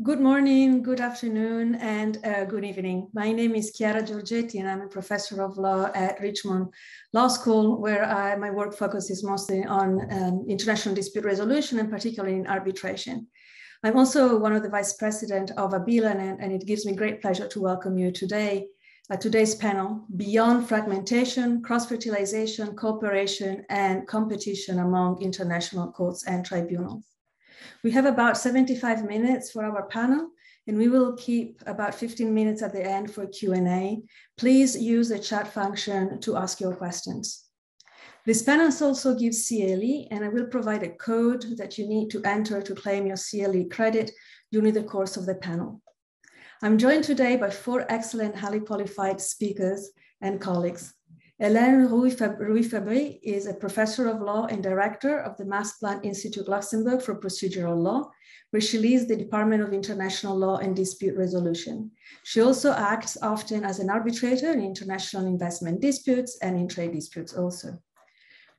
Good morning, good afternoon, and uh, good evening. My name is Chiara Giorgetti, and I'm a professor of law at Richmond Law School, where I, my work focuses mostly on um, international dispute resolution and particularly in arbitration. I'm also one of the vice president of ABILA, and, and it gives me great pleasure to welcome you today at today's panel, Beyond Fragmentation, Cross-Fertilization, Cooperation, and Competition Among International Courts and Tribunals. We have about 75 minutes for our panel, and we will keep about 15 minutes at the end for Q&A. Please use the chat function to ask your questions. This panel also gives CLE, and I will provide a code that you need to enter to claim your CLE credit during the course of the panel. I'm joined today by four excellent, highly qualified speakers and colleagues. Hélène Ruiz Fabri is a professor of law and director of the Max Planck Institute Luxembourg for Procedural Law, where she leads the Department of International Law and Dispute Resolution. She also acts often as an arbitrator in international investment disputes and in trade disputes also.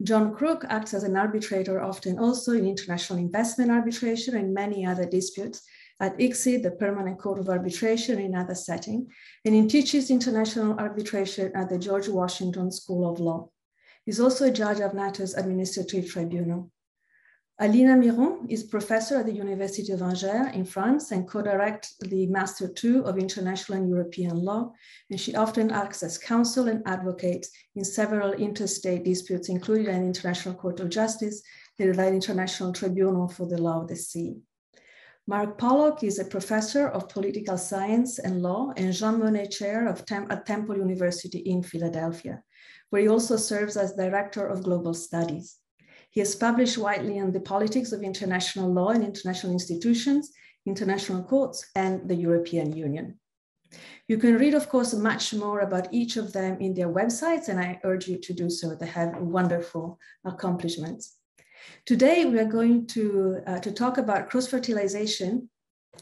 John Crook acts as an arbitrator often also in international investment arbitration and many other disputes, at ICSID, the Permanent Court of Arbitration in other setting, and he teaches international arbitration at the George Washington School of Law. He's also a judge of NATO's Administrative Tribunal. Alina Miron is professor at the University of Angers in France and co-directs the Master 2 of International and European Law, and she often acts as counsel and advocate in several interstate disputes, including an International Court of Justice, the International Tribunal for the Law of the Sea. Mark Pollack is a professor of political science and law and Jean Monnet Chair of Tem at Temple University in Philadelphia, where he also serves as Director of Global Studies. He has published widely on the politics of international law and international institutions, international courts, and the European Union. You can read, of course, much more about each of them in their websites, and I urge you to do so. They have wonderful accomplishments. Today, we are going to, uh, to talk about cross-fertilization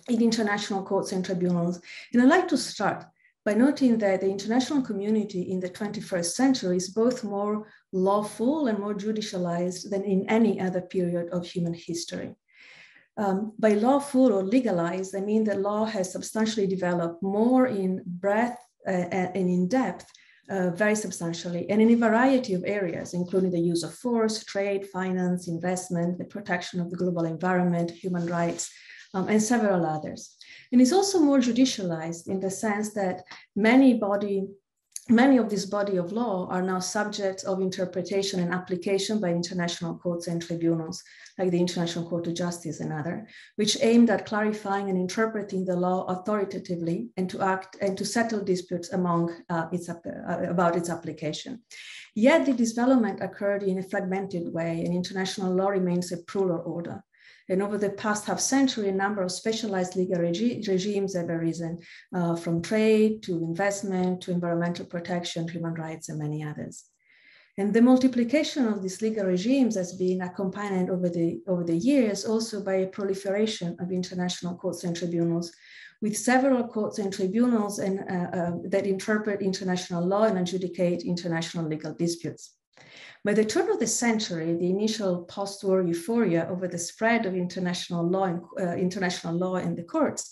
in international courts and tribunals. And I'd like to start by noting that the international community in the 21st century is both more lawful and more judicialized than in any other period of human history. Um, by lawful or legalized, I mean that law has substantially developed more in breadth uh, and in depth uh, very substantially and in a variety of areas, including the use of force, trade, finance, investment, the protection of the global environment, human rights, um, and several others. And it's also more judicialized in the sense that many body many of this body of law are now subjects of interpretation and application by international courts and tribunals, like the International Court of Justice and other, which aimed at clarifying and interpreting the law authoritatively and to act and to settle disputes among uh, its, uh, about its application. Yet the development occurred in a fragmented way, and international law remains a plural order. And over the past half century, a number of specialized legal regi regimes have arisen, uh, from trade to investment to environmental protection, human rights, and many others. And the multiplication of these legal regimes has been accompanied over the, over the years also by a proliferation of international courts and tribunals, with several courts and tribunals and, uh, uh, that interpret international law and adjudicate international legal disputes. By the turn of the century, the initial post-war euphoria over the spread of international law and uh, international law in the courts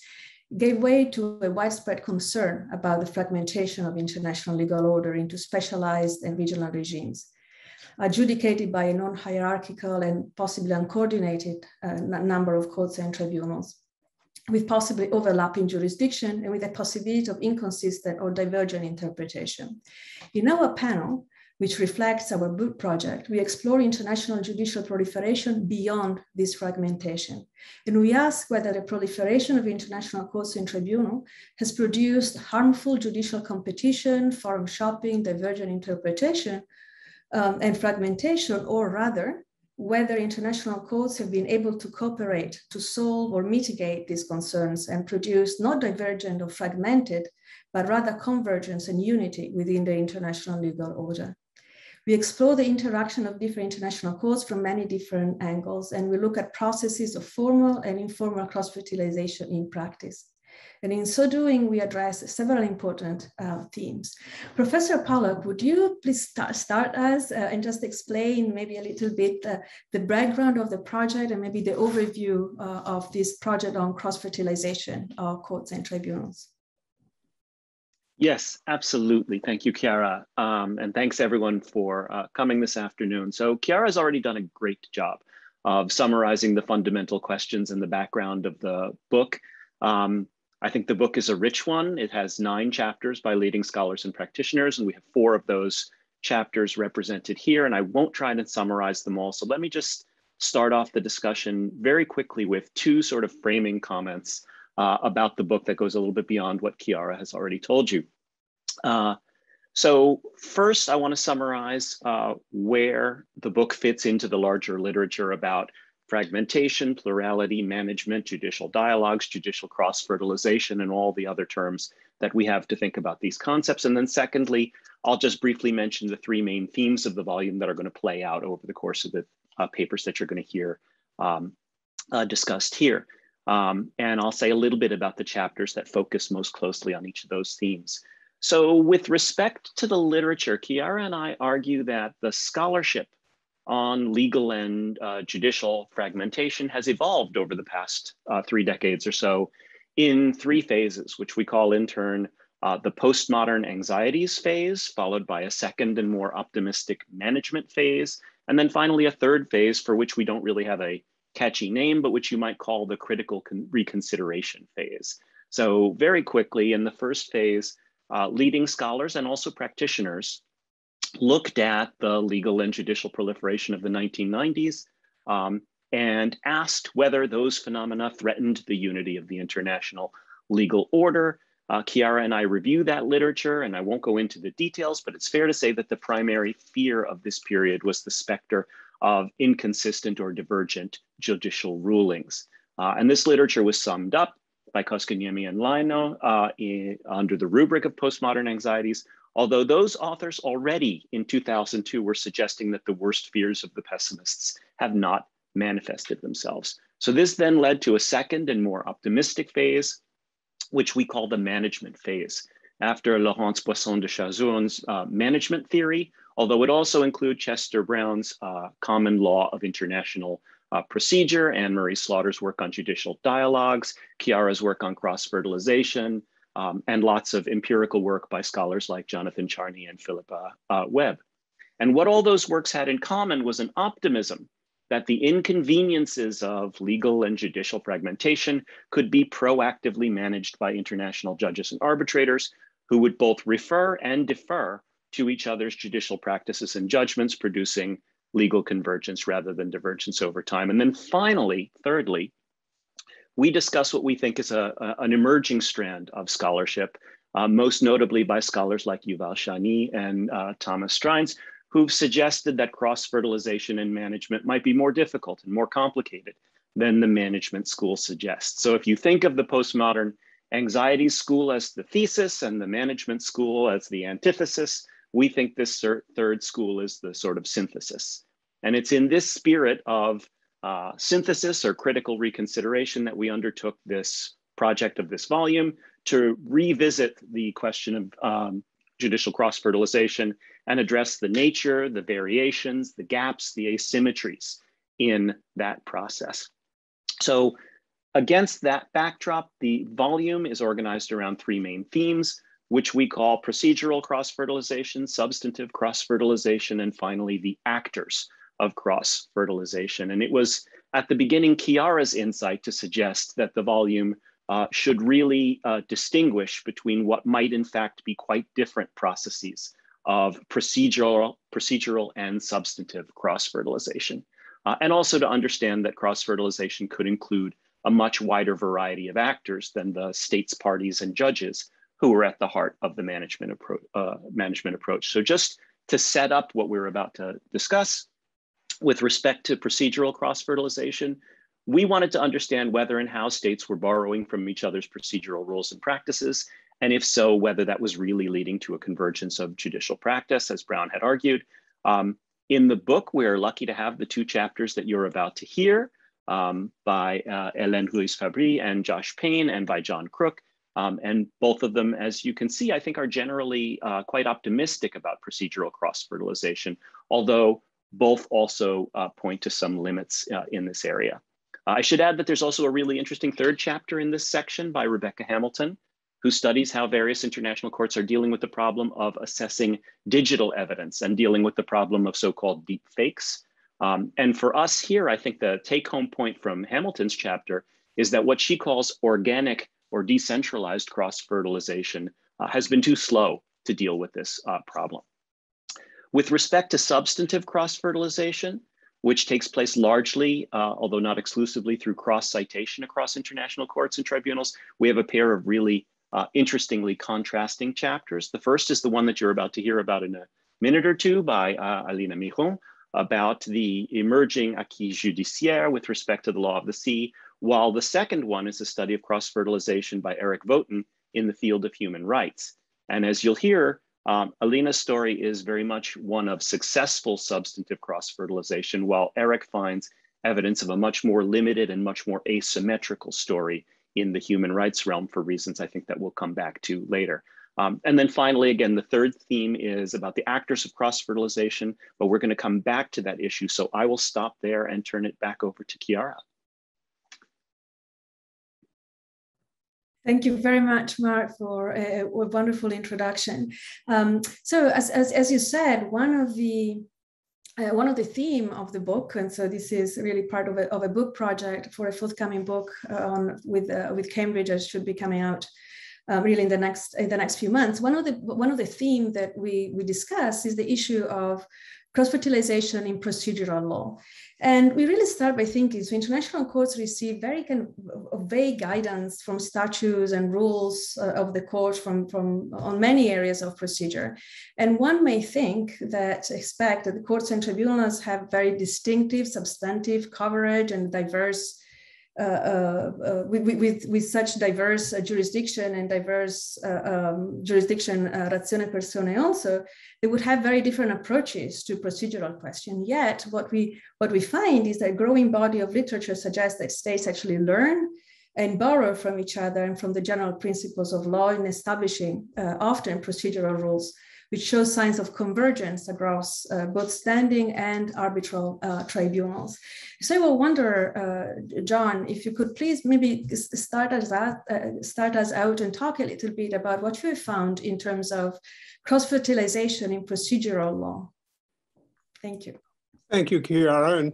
gave way to a widespread concern about the fragmentation of international legal order into specialized and regional regimes, adjudicated by a non-hierarchical and possibly uncoordinated uh, number of courts and tribunals, with possibly overlapping jurisdiction and with a possibility of inconsistent or divergent interpretation. In our panel, which reflects our book project, we explore international judicial proliferation beyond this fragmentation. And we ask whether the proliferation of international courts and tribunal has produced harmful judicial competition, forum shopping, divergent interpretation, um, and fragmentation, or rather, whether international courts have been able to cooperate to solve or mitigate these concerns and produce not divergent or fragmented, but rather convergence and unity within the international legal order. We explore the interaction of different international codes from many different angles, and we look at processes of formal and informal cross-fertilization in practice. And in so doing, we address several important uh, themes. Professor Pollack, would you please start, start us uh, and just explain maybe a little bit uh, the background of the project and maybe the overview uh, of this project on cross-fertilization of courts and tribunals? Yes, absolutely. Thank you, Chiara. Um, and thanks everyone for uh, coming this afternoon. So Chiara has already done a great job of summarizing the fundamental questions in the background of the book. Um, I think the book is a rich one. It has nine chapters by leading scholars and practitioners, and we have four of those chapters represented here, and I won't try to summarize them all. So let me just start off the discussion very quickly with two sort of framing comments uh, about the book that goes a little bit beyond what Chiara has already told you. Uh, so first, I want to summarize uh, where the book fits into the larger literature about fragmentation, plurality, management, judicial dialogues, judicial cross-fertilization, and all the other terms that we have to think about these concepts. And then secondly, I'll just briefly mention the three main themes of the volume that are going to play out over the course of the uh, papers that you're going to hear um, uh, discussed here. Um, and I'll say a little bit about the chapters that focus most closely on each of those themes. So with respect to the literature, Chiara and I argue that the scholarship on legal and uh, judicial fragmentation has evolved over the past uh, three decades or so in three phases, which we call in turn uh, the postmodern anxieties phase, followed by a second and more optimistic management phase, and then finally a third phase for which we don't really have a catchy name, but which you might call the critical reconsideration phase. So very quickly in the first phase, uh, leading scholars and also practitioners looked at the legal and judicial proliferation of the 1990s um, and asked whether those phenomena threatened the unity of the international legal order. Uh, Chiara and I review that literature, and I won't go into the details, but it's fair to say that the primary fear of this period was the specter of inconsistent or divergent judicial rulings. Uh, and this literature was summed up by Koskenniemi and Leino uh, in, under the rubric of postmodern anxieties, Although those authors already in 2002 were suggesting that the worst fears of the pessimists have not manifested themselves. So this then led to a second and more optimistic phase, which we call the management phase. After Laurence Boisson de Chazournes' uh, management theory, although it also includes Chester Brown's uh, common law of international uh, procedure, Anne Marie Slaughter's work on judicial dialogues, Chiara's work on cross-fertilization, um, and lots of empirical work by scholars like Jonathan Charney and Philippa uh, Webb. And what all those works had in common was an optimism that the inconveniences of legal and judicial fragmentation could be proactively managed by international judges and arbitrators who would both refer and defer to each other's judicial practices and judgments, producing legal convergence rather than divergence over time. And then finally, thirdly, we discuss what we think is a, a an emerging strand of scholarship, uh, most notably by scholars like Yuval Shany and uh, Thomas Streinz, who've suggested that cross-fertilization in management might be more difficult and more complicated than the management school suggests. So if you think of the postmodern anxiety school as the thesis and the management school as the antithesis, we think this third school is the sort of synthesis. And it's in this spirit of uh, synthesis or critical reconsideration that we undertook this project of this volume to revisit the question of um, judicial cross-fertilization and address the nature, the variations, the gaps, the asymmetries in that process. So against that backdrop, the volume is organized around three main themes, which we call procedural cross-fertilization, substantive cross-fertilization, and finally the actors of cross fertilization. And it was at the beginning Chiara's insight to suggest that the volume uh, should really uh, distinguish between what might in fact be quite different processes of procedural, procedural and substantive cross-fertilization. Uh, and also to understand that cross-fertilization could include a much wider variety of actors than the states, parties, and judges who were at the heart of the management, appro uh, management approach. So just to set up what we're about to discuss, with respect to procedural cross-fertilization, we wanted to understand whether and how states were borrowing from each other's procedural rules and practices, and if so, whether that was really leading to a convergence of judicial practice, as Brown had argued. Um, in the book, we're lucky to have the two chapters that you're about to hear. um, by uh, Hélène Ruiz Fabri and Josh Paine and by John Crook. Um, and both of them, as you can see, I think are generally uh, quite optimistic about procedural cross-fertilization, although both also uh, point to some limits uh, in this area. I should add that there's also a really interesting third chapter in this section by Rebecca Hamilton, who studies how various international courts are dealing with the problem of assessing digital evidence and dealing with the problem of so-called deep fakes. Um, and for us here, I think the take home point from Hamilton's chapter is that what she calls organic or decentralized cross-fertilization uh, has been too slow to deal with this uh, problem. With respect to substantive cross-fertilization, which takes place largely, uh, although not exclusively, through cross-citation across international courts and tribunals, we have a pair of really uh, interestingly contrasting chapters. The first is the one that you're about to hear about in a minute or two by uh, Alina Miron about the emerging acquis judiciaire with respect to the law of the sea, while the second one is a study of cross-fertilization by Eric Voeten in the field of human rights. And as you'll hear, um, Alina's story is very much one of successful substantive cross-fertilization, while Eric finds evidence of a much more limited and much more asymmetrical story in the human rights realm for reasons I think that we'll come back to later. Um, and then finally, again, the third theme is about the actors of cross-fertilization, but we're gonna come back to that issue. So I will stop there and turn it back over to Chiara. Thank you very much, Mark, for a, wonderful introduction. Um, so, as, as, as, you said, one of the uh, one of the theme of the book, and so this is really part of a, of a book project for a forthcoming book uh, on with uh, with Cambridge, that should be coming out uh, really in the next in the next few months. One of the one of the theme that we we discuss is the issue of cross-fertilization in procedural law. And we really start by thinking, so international courts receive very kind of vague guidance from statutes and rules uh, of the court from, from on many areas of procedure. And one may think that expect that the courts and tribunals have very distinctive, substantive coverage and diverse Uh, uh, uh, with, with, with, such diverse jurisdiction and diverse um, jurisdiction ratione personae also, they would have very different approaches to procedural question. Yet what we, what we find is that a growing body of literature suggests that states actually learn and borrow from each other and from the general principles of law in establishing uh, often procedural rules which shows signs of convergence across uh, both standing and arbitral uh, tribunals. So I will wonder, uh, John, if you could please maybe start us, out, uh, start us out and talk a little bit about what you have found in terms of cross-fertilization in procedural law. Thank you. Thank you, Chiara, and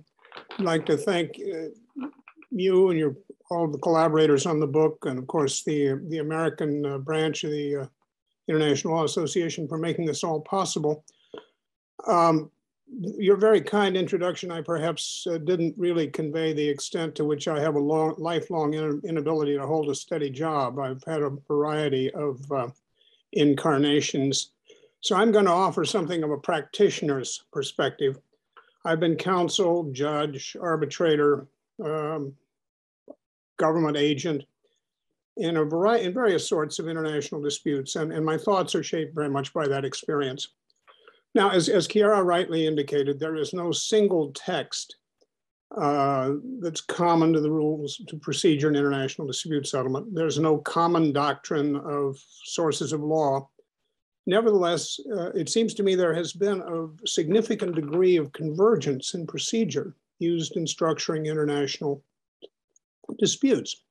I'd like to thank uh, you and your all the collaborators on the book, and of course the the American uh, branch of the International Law Association for making this all possible. Um, your very kind introduction, I perhaps uh, didn't really convey the extent to which I have a long, lifelong in inability to hold a steady job. I've had a variety of uh, incarnations. So I'm going to offer something of a practitioner's perspective. I've been counsel, judge, arbitrator, um, government agent, in a variety, in various sorts of international disputes. And, and my thoughts are shaped very much by that experience. Now, as, as Chiara rightly indicated, there is no single text uh, that's common to the rules to procedure in international dispute settlement. There's no common doctrine of sources of law. Nevertheless, uh, it seems to me there has been a significant degree of convergence in procedure used in structuring international disputes.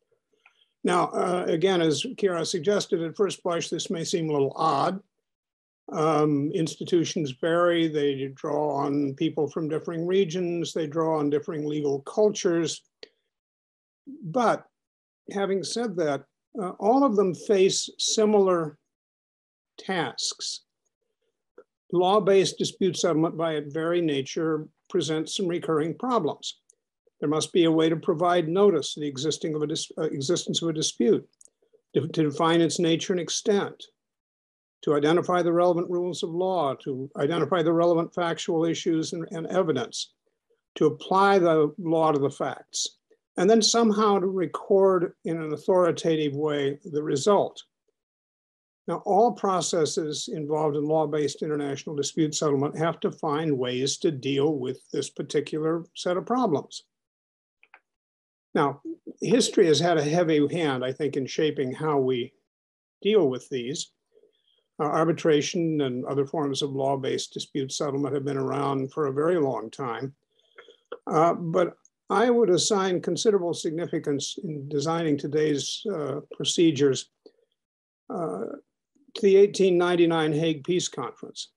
Now, uh, again, as Chiara suggested, at first blush, this may seem a little odd. Um, institutions vary, they draw on people from differing regions, they draw on differing legal cultures. But having said that, uh, all of them face similar tasks. Law-based dispute settlement by its very nature presents some recurring problems. There must be a way to provide notice of the existing of a uh, existence of a dispute, to, to define its nature and extent, to identify the relevant rules of law, to identify the relevant factual issues and, and evidence, to apply the law to the facts, and then somehow to record in an authoritative way the result. Now, all processes involved in law-based international dispute settlement have to find ways to deal with this particular set of problems. Now, history has had a heavy hand, I think, in shaping how we deal with these. Uh, arbitration and other forms of law-based dispute settlement have been around for a very long time. Uh, but I would assign considerable significance in designing today's uh, procedures uh, to the 1899 Hague Peace Conference.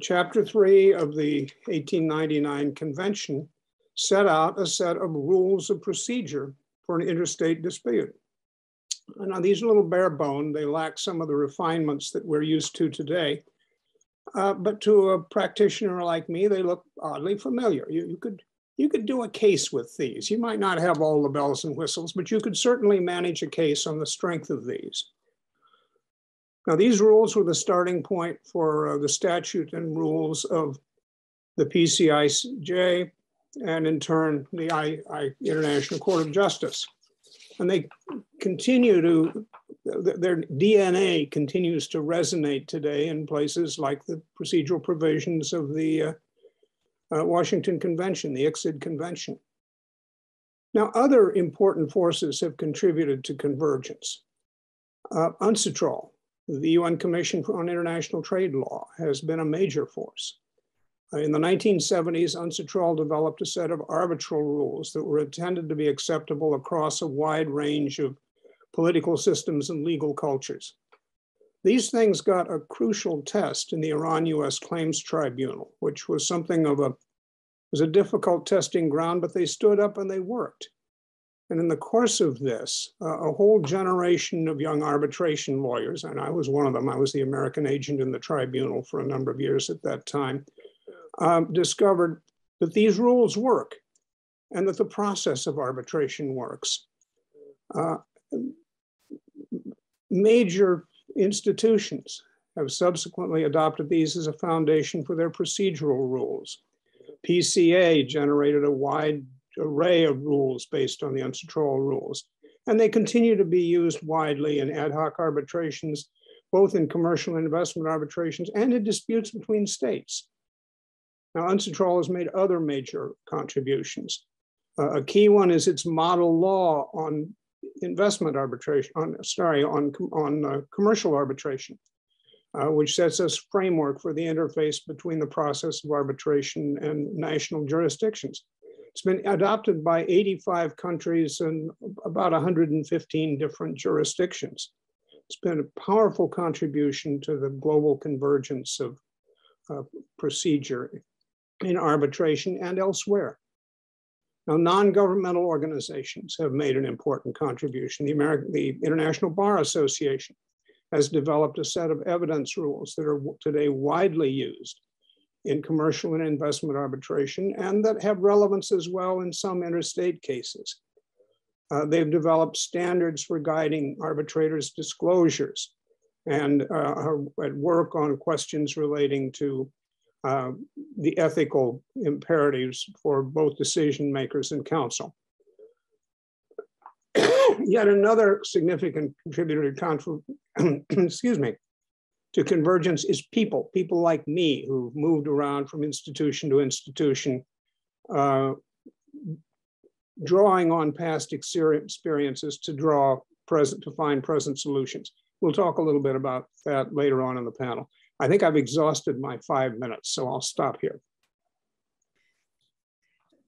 Chapter three of the 1899 convention set out a set of rules of procedure for an interstate dispute. Now, these are a little bare bone. They lack some of the refinements that we're used to today. Uh, but to a practitioner like me, they look oddly familiar. You, you, could, you could do a case with these. You might not have all the bells and whistles, but you could certainly manage a case on the strength of these. Now, these rules were the starting point for uh, the statute and rules of the PCIJ and in turn the I, I, International Court of Justice. And they continue to, their DNA continues to resonate today in places like the procedural provisions of the uh, uh, Washington Convention, the ICSID Convention. Now, other important forces have contributed to convergence. Uh, UNCITRAL, the UN Commission on International Trade Law, has been a major force. Uh, in the 1970s, UNCITRAL developed a set of arbitral rules that were intended to be acceptable across a wide range of political systems and legal cultures. These things got a crucial test in the Iran-US Claims Tribunal, which was something of a was a difficult testing ground, but they stood up and they worked. And in the course of this, uh, a whole generation of young arbitration lawyers, and I was one of them, I was the American agent in the tribunal for a number of years at that time, um, discovered that these rules work and that the process of arbitration works. Uh, major institutions have subsequently adopted these as a foundation for their procedural rules. PCA generated a wide array of rules based on the UNCITRAL rules, and they continue to be used widely in ad hoc arbitrations, both in commercial and investment arbitrations and in disputes between states. Now, UNCITRAL has made other major contributions. Uh, a key one is its model law on investment arbitration, on, sorry, on, on uh, commercial arbitration, uh, which sets us framework for the interface between the process of arbitration and national jurisdictions. It's been adopted by 85 countries and about 115 different jurisdictions. It's been a powerful contribution to the global convergence of uh, procedure in arbitration and elsewhere. Now, non-governmental organizations have made an important contribution. The, American, the International Bar Association has developed a set of evidence rules that are today widely used in commercial and investment arbitration and that have relevance as well in some interstate cases. Uh, they've developed standards for guiding arbitrators' disclosures and uh, are at work on questions relating to uh, the ethical imperatives for both decision makers and counsel. Yet another significant contributor to excuse me, to convergence is people, people like me who've moved around from institution to institution, uh, drawing on past experiences to draw present, to find present solutions. We'll talk a little bit about that later on in the panel. I think I've exhausted my five minutes, so I'll stop here.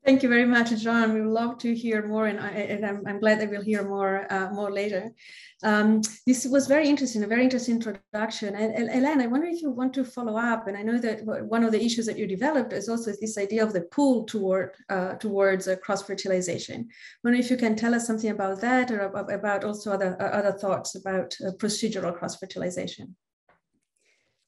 Thank you very much, John. We would love to hear more, and, I, am I'm glad that we'll hear more uh, more later. Um, this was very interesting, a very interesting introduction. And, and Hélène, I wonder if you want to follow up. And I know that one of the issues that you developed is also this idea of the pull toward uh, towards uh, cross fertilization. I wonder if you can tell us something about that, or about also other uh, other thoughts about uh, procedural cross fertilization.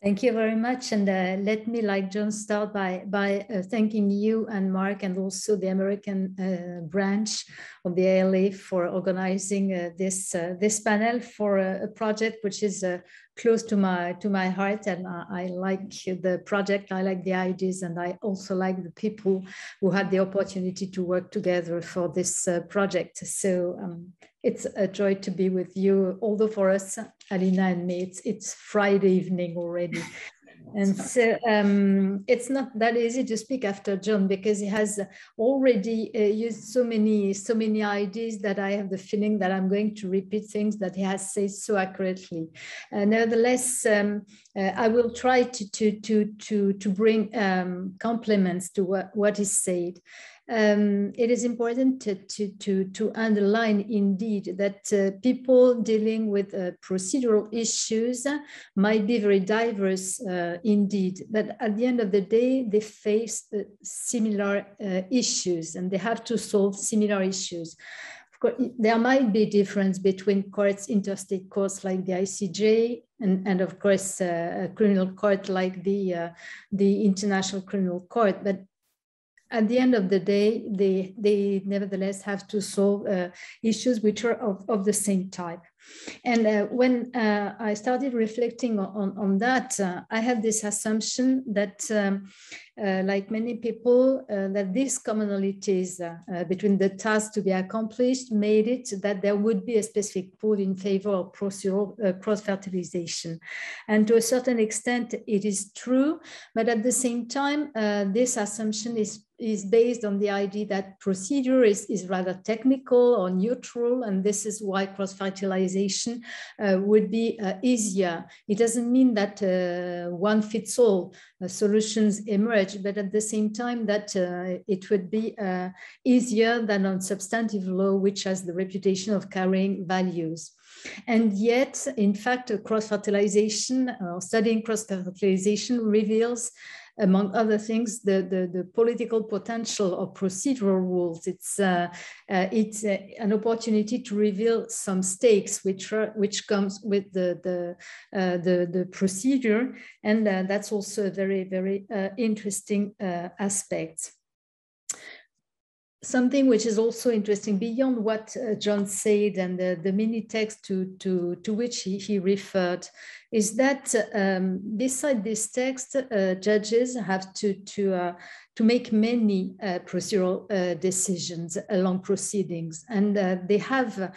Thank you very much. And uh, let me, like John, start by, by uh, thanking you and Mark and also the American uh, branch of the ILA for organizing uh, this, uh, this panel for a, a, project which is uh, close to my, to my heart. And I, I, like the project, I like the ideas, and I also like the people who had the opportunity to work together for this project. So um, it's a joy to be with you, although for us, Alina and me, it's, it's Friday evening already. And so um, it's not that easy to speak after John because he has already uh, used so many so many ideas that I have the feeling that I'm going to repeat things that he has said so accurately. Uh, nevertheless, um, uh, I will try to to to to to bring um, compliments to what what is said um, it is important to, to, to, underline indeed that uh, people dealing with uh, procedural issues might be very diverse uh, indeed, but at the end of the day, they face uh, similar uh, issues and they have to solve similar issues. There might be difference between courts, interstate courts like the ICJ, and, and of course, uh, a criminal court like the, the International Criminal Court, but at the end of the day, they, they nevertheless have to solve uh, issues which are of, of the same type. And uh, when uh, I started reflecting on, on that, uh, I had this assumption that, um, uh, like many people, uh, that these commonalities uh, between the tasks to be accomplished made it that there would be a specific pull in favor of procedural cross-fertilization. And to a certain extent, it is true, but at the same time, this assumption is is based on the idea that procedure is, is rather technical or neutral, and this is why cross-fertilization uh, would be uh, easier. It doesn't mean that uh, one fits all solutions emerge, but at the same time that it would be easier than on substantive law, which has the reputation of carrying values. And yet, in fact, cross-fertilization or studying cross-fertilization reveals among other things, the, the, the political potential of procedural rules. It's, uh, uh, it's uh, an opportunity to reveal some stakes which, are, which comes with the, the, uh, the, the, procedure. And uh, that's also a very, very interesting aspect something which is also interesting beyond what uh, John said and the, the mini text to, to, to which he, he referred is that um, beside this text, uh, judges have to, to, uh, to make many uh, procedural uh, decisions along proceedings. And uh, they have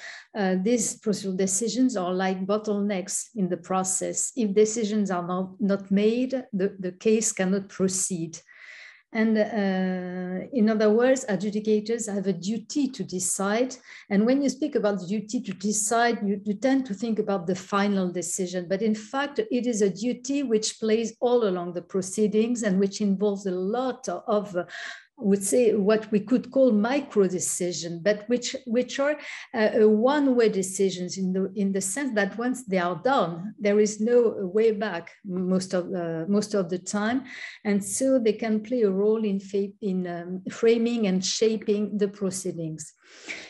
these procedural decisions are like bottlenecks in the process. If decisions are not, not made, the, the case cannot proceed. And uh, in other words, adjudicators have a duty to decide. And when you speak about duty to decide, you, you, tend to think about the final decision. But in fact, it is a duty which plays all along the proceedings and which involves a lot of, would say what we could call micro decision, but which which are uh, one-way decisions in the in the sense that once they are done, there is no way back most of uh, most of the time, and so they can play a role in in um, framing and shaping the proceedings.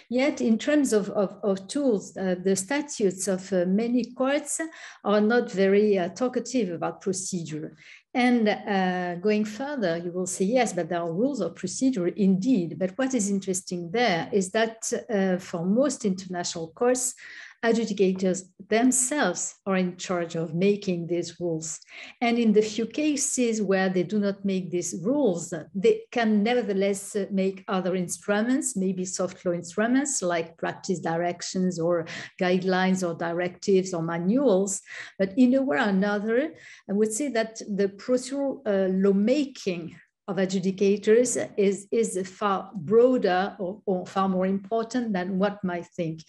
Yet, in terms of, of, of tools, uh, the statutes of uh, many courts are not very uh, talkative about procedure. And uh, going further, you will say, yes, but there are rules of procedure indeed. But what is interesting there is that uh, for most international courts, adjudicators themselves are in charge of making these rules. And in the few cases where they do not make these rules, they can nevertheless make other instruments, maybe soft law instruments like practice directions or guidelines or directives or manuals. But in a way or another, I would say that the procedural uh, lawmaking of adjudicators is, is far broader or, or far more important than what might think.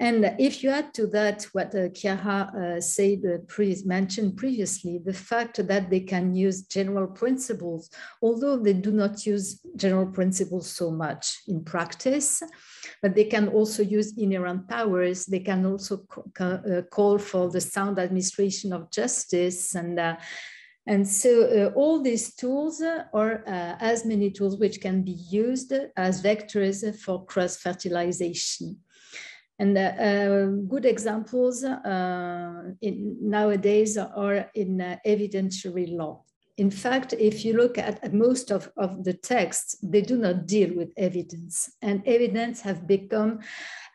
And if you add to that what uh, Chiara uh, said, uh, pre mentioned previously, the fact that they can use general principles, although they do not use general principles so much in practice, but they can also use inherent powers. They can also uh, call for the sound administration of justice and uh, and so uh, all these tools are uh, as many tools which can be used as vectors for cross-fertilization. And uh, uh, good examples uh, in, nowadays are in uh, evidentiary law. In fact, if you look at, most of, of the texts, they do not deal with evidence. And evidence have become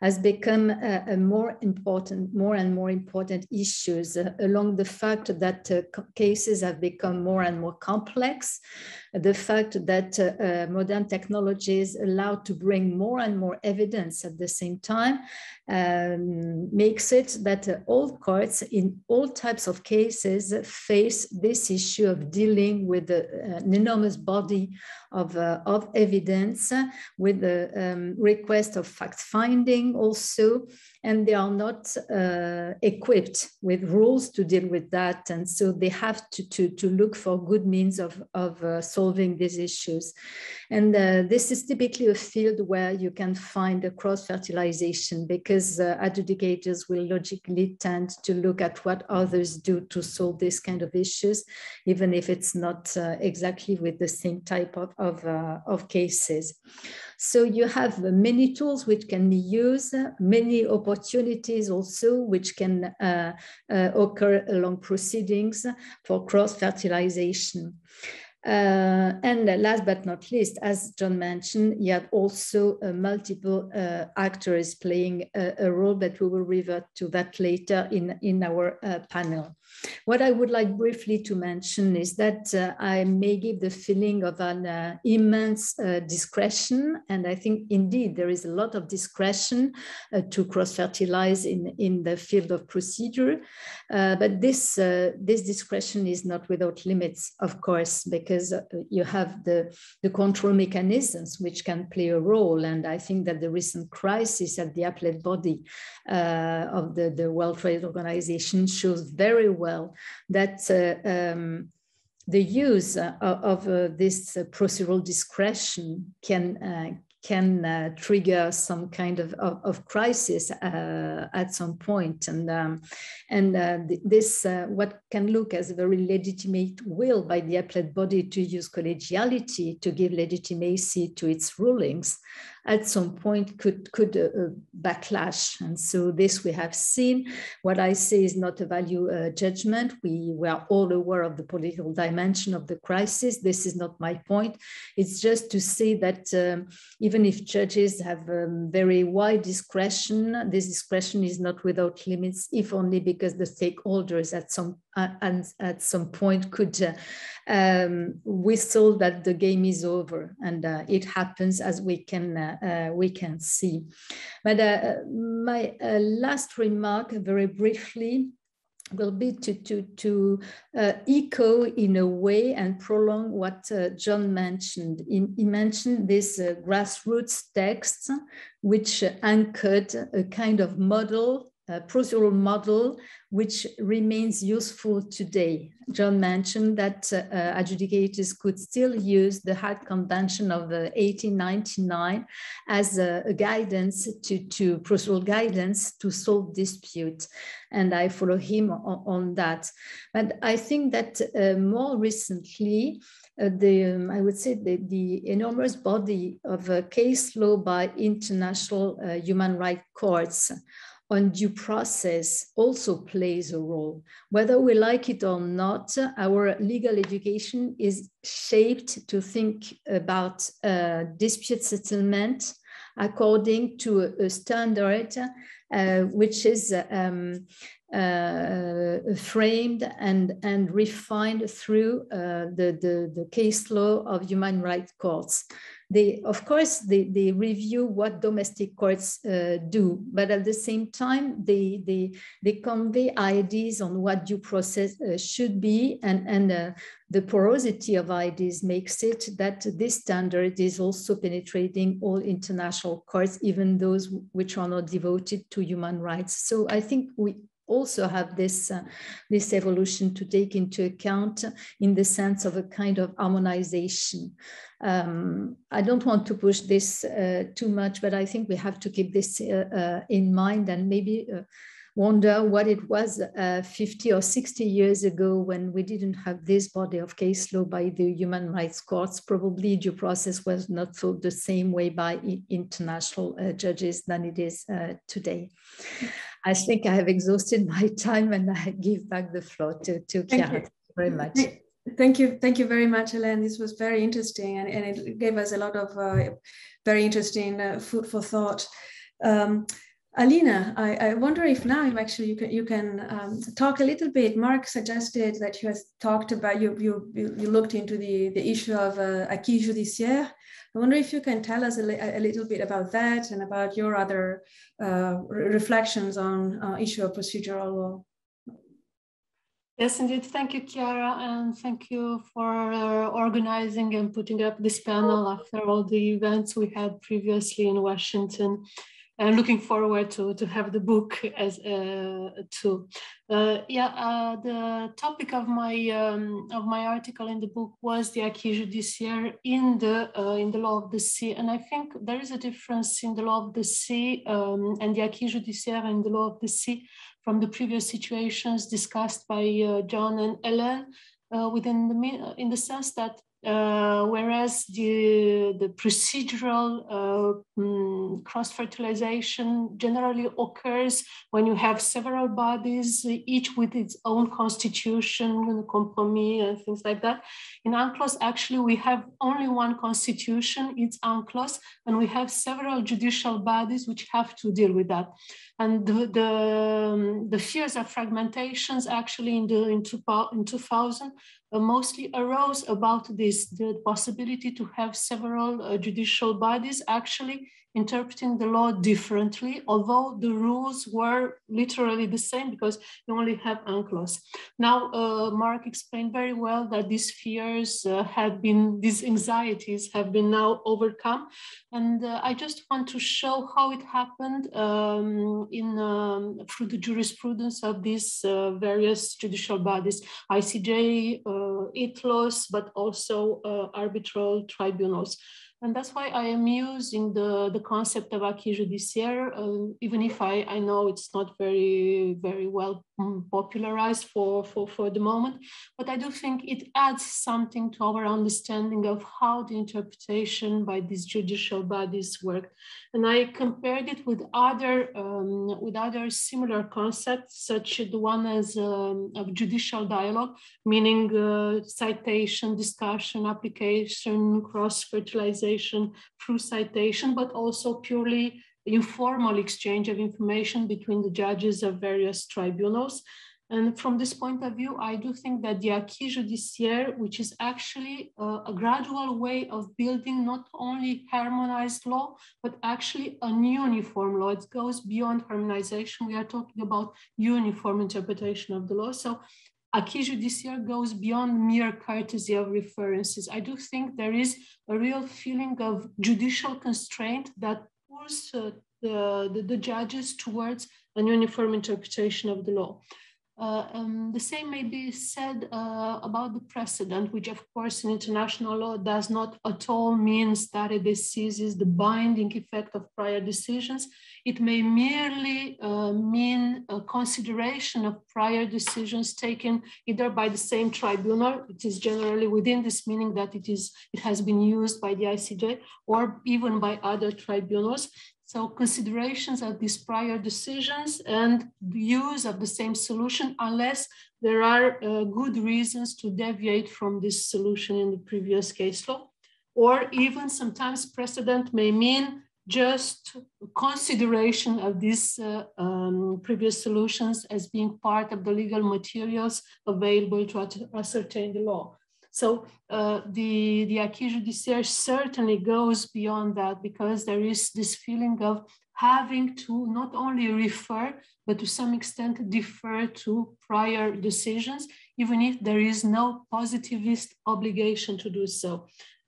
has become a, a, more important, more and more important issues uh, along the fact that uh, cases have become more and more complex, the fact that uh, uh modern technologies allow to bring more and more evidence at the same time, um, makes it that uh, all courts in all types of cases face this issue of dealing with uh, an enormous body of, uh, of evidence with the um, request of fact finding also, and they are not uh, equipped with rules to deal with that. And so they have to, to, to look for good means of, of uh, solving these issues. And uh, this is typically a field where you can find a cross-fertilization because uh, adjudicators will logically tend to look at what others do to solve this kind of issues, even if it's not uh, exactly with the same type of, of, uh, of cases. So you have many tools which can be used, many opportunities also which can uh, uh, occur along proceedings for cross-fertilization. Uh, and last but not least, as John mentioned, you have also uh, multiple uh, actors playing a, a, role, but we will revert to that later in, in our uh, panel. What I would like briefly to mention is that uh, I may give the feeling of an uh, immense discretion, and I think indeed there is a lot of discretion to cross-fertilize in, in the field of procedure. But this, this discretion is not without limits, of course, because you have the, the control mechanisms which can play a role. And I think that the recent crisis at the appellate body of the, the World Trade Organization shows very well that uh, um, the use uh, of uh, this procedural discretion can can uh, trigger some kind of, of, of crisis uh, at some point. And, um, and uh, this, what can look as a very legitimate will by the appellate body to use collegiality to give legitimacy to its rulings, at some point could could uh, uh, backlash. And so this we have seen. What I say is not a value uh, judgment. We were all aware of the political dimension of the crisis. This is not my point. It's just to say that um, even if judges have um, very wide discretion, this discretion is not without limits, if only because the stakeholders at some uh, and at some point could uh, um, whistle that the game is over, and uh, it happens as we can uh, we can see. But uh, my uh, last remark, very briefly, will be to, to, to uh, echo in a way and prolong what uh, John mentioned. He, he mentioned this uh, grassroots text, which anchored a kind of model uh, procedural model which remains useful today. John mentioned that uh, uh, adjudicators could still use the Hague Convention of 1899 as a, a, guidance to, to procedural guidance to solve dispute. And I follow him on, on that. But I think that uh, more recently, uh, the, um, I would say the, the enormous body of uh, case law by international uh, human rights courts on due process also plays a role. Whether we like it or not, our legal education is shaped to think about uh, dispute settlement according to a, standard uh, which is um, uh, framed and, and refined through uh, the, the, the case law of human rights courts. They, of course, they, they review what domestic courts uh, do, but at the same time, they, they, they convey ideas on what due process uh, should be, and, and uh, the porosity of ideas makes it that this standard is also penetrating all international courts, even those which are not devoted to human rights. So I think we also have this, uh, this evolution to take into account in the sense of a kind of harmonization. Um, I don't want to push this uh, too much, but I think we have to keep this uh, uh in mind and maybe uh, wonder what it was uh, 50 or 60 years ago when we didn't have this body of case law by the human rights courts. Probably due process was not thought the same way by international judges than it is today. I think I have exhausted my time and I give back the floor to, to. Thank you very much. Thank you. Thank you very much, Hélène. This was very interesting and, and it gave us a lot of uh, very interesting uh, food for thought. Um, Alina, I, I, wonder if now you actually you can you can um, talk a little bit. Mark suggested that you have talked about you you you looked into the the issue of uh, acquis judiciaire I wonder if you can tell us a, li a little bit about that and about your other uh, reflections on uh, issue of procedural law. Yes, indeed. Thank you, Chiara, and thank you for uh, organizing and putting up this panel after all the events we had previously in Washington. And looking forward to, to have the book as uh, too. Uh, yeah, uh, the topic of my um, of my article in the book was the acquis judiciaire in the uh, in the law of the sea, and I think there is a difference in the law of the sea um, and the acquis judiciaire in the law of the sea from the previous situations discussed by uh, John and Ellen uh, within the in the sense that uh, whereas the, the procedural uh, mm, cross-fertilization generally occurs when you have several bodies, each with its own constitution, compromis, and things like that. In UNCLOS, actually, we have only one constitution, it's UNCLOS, and we have several judicial bodies which have to deal with that. And the, the, um, the fears of fragmentations actually in, the, in, two, in 2000 uh, mostly arose about this, the possibility to have several uh, judicial bodies actually interpreting the law differently, although the rules were literally the same because you only have UNCLOS. Now, uh, Mark explained very well that these fears uh, have been, these anxieties have been now overcome. And uh, I just want to show how it happened um, in um, through the jurisprudence of these uh, various judicial bodies, ICJ, uh, ITLOS, but also uh, arbitral tribunals. And that's why I am using the, the concept of acquis judiciaire, uh, even if I, I know it's not very, very well mm, popularized for, for, for the moment. But I do think it adds something to our understanding of how the interpretation by these judicial bodies work. And I compared it with other, um, with other similar concepts, such as the one as um, of judicial dialogue, meaning uh, citation, discussion, application, cross-fertilization, information through citation, but also purely informal exchange of information between the judges of various tribunals. And from this point of view, I do think that the acquis judiciaire, which is actually a, a, gradual way of building not only harmonized law, but actually a uniform law. It goes beyond harmonization. We are talking about uniform interpretation of the law. So acquis judiciaire goes beyond mere courtesy of references. I do think there is a real feeling of judicial constraint that pulls uh, the, the, the, judges towards an uniform interpretation of the law. Uh, um, the same may be said uh, about the precedent, which of course in international law does not at all mean stare decisis, the binding effect of prior decisions. It may merely uh, mean a consideration of prior decisions taken either by the same tribunal, it is generally within this meaning that it, is, it has been used by the ICJ, or even by other tribunals. So considerations of these prior decisions and use of the same solution unless there are uh, good reasons to deviate from this solution in the previous case law. Or even sometimes precedent may mean just consideration of these uh, um, previous solutions as being part of the legal materials available to ascertain the law. So uh, the, the acquis judiciaire certainly goes beyond that because there is this feeling of having to not only refer, but to some extent defer to prior decisions, even if there is no positivist obligation to do so.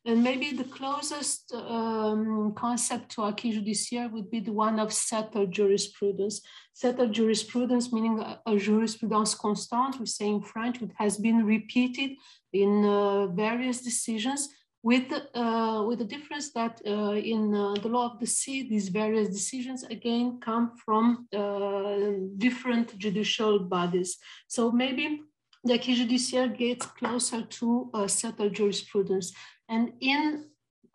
And maybe the closest um, concept to acquis judiciaire would be the one of settled jurisprudence. Settled jurisprudence meaning a, a jurisprudence constante, we say in French, it has been repeated in uh, various decisions with, uh, with the difference that uh, in uh, the law of the sea, these various decisions again come from uh, different judicial bodies. So maybe the acquis judiciaire gets closer to settled jurisprudence. And in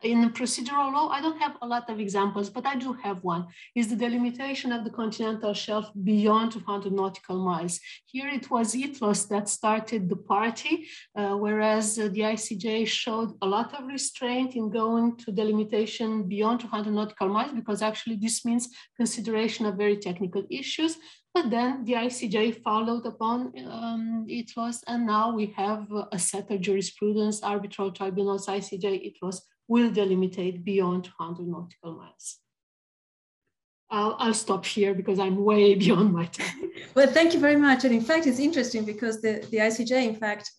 in procedural law, I don't have a lot of examples, but I do have one, is the delimitation of the continental shelf beyond 200 nautical miles. Here it was ITLOS that started the party, uh, whereas uh, the ICJ showed a lot of restraint in going to delimitation beyond 200 nautical miles, because actually this means consideration of very technical issues. But then the ICJ followed upon um, was, and now we have a set of jurisprudence, arbitral tribunals, ICJ, it was, will delimitate beyond 200 nautical miles. I'll, I'll stop here because I'm way beyond my time. Well, thank you very much. And in fact, it's interesting because the, the ICJ, in fact,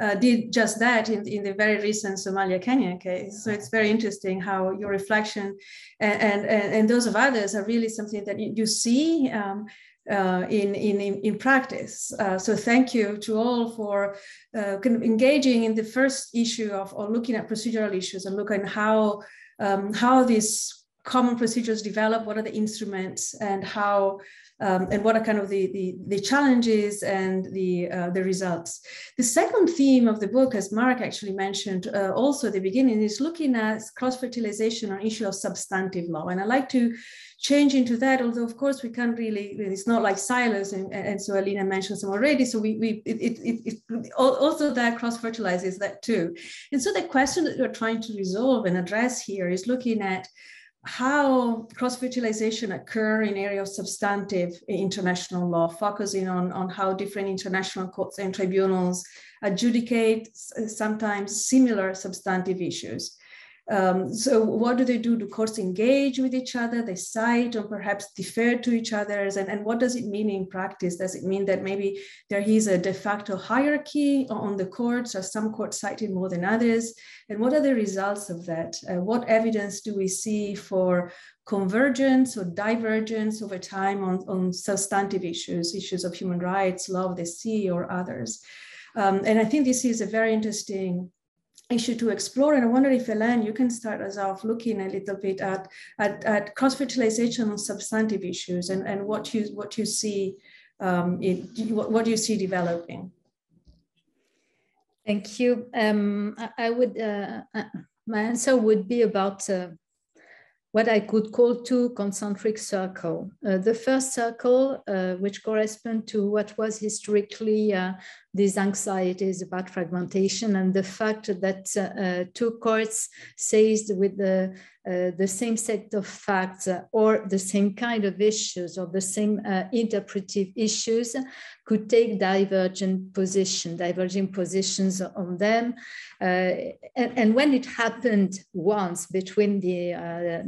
uh, did just that in, in the very recent Somalia Kenya case. So it's very interesting how your reflection and, and, and those of others are really something that you, you see um, uh, in, in, in practice. Uh, so thank you to all for uh, engaging in the first issue of or looking at procedural issues and looking how um, how these common procedures develop, what are the instruments and how um, and what are kind of the, the, the challenges and the, uh, the results. The second theme of the book, as Mark actually mentioned uh, also at the beginning, is looking at cross-fertilization on issue of substantive law. And I like to change into that, although of course we can't really, it's not like silos, and, and so Alina mentioned some already, so we, we it, it, it, it also that cross-fertilizes that too. And so the question that we're trying to resolve and address here is looking at how cross-fertilization occur in area of substantive international law, focusing on, on how different international courts and tribunals adjudicate sometimes similar substantive issues. Um, so what do they do? Do courts engage with each other? They cite or perhaps defer to each other? And, and what does it mean in practice? Does it mean that maybe there is a de facto hierarchy on the courts? Are some courts cited more than others? And what are the results of that? Uh, what evidence do we see for convergence or divergence over time on, on substantive issues, issues of human rights, law of the sea, or others? Um, and I think this is a very interesting issue to explore. And I wonder if Hélène, you can start us off looking a little bit at, at, at cross-fertilization on substantive issues and, and what you what you see um, it, what, what you see developing. Thank you. Um, I, I, would uh, uh, my answer would be about uh, what I could call two concentric circles. Uh, the first circle, uh, which correspond to what was historically uh, these anxieties about fragmentation and the fact that uh, uh, two courts seized with the, uh, the same set of facts uh, or the same kind of issues or the same uh, interpretive issues could take divergent position, diverging positions on them. Uh, and, and, when it happened once between the,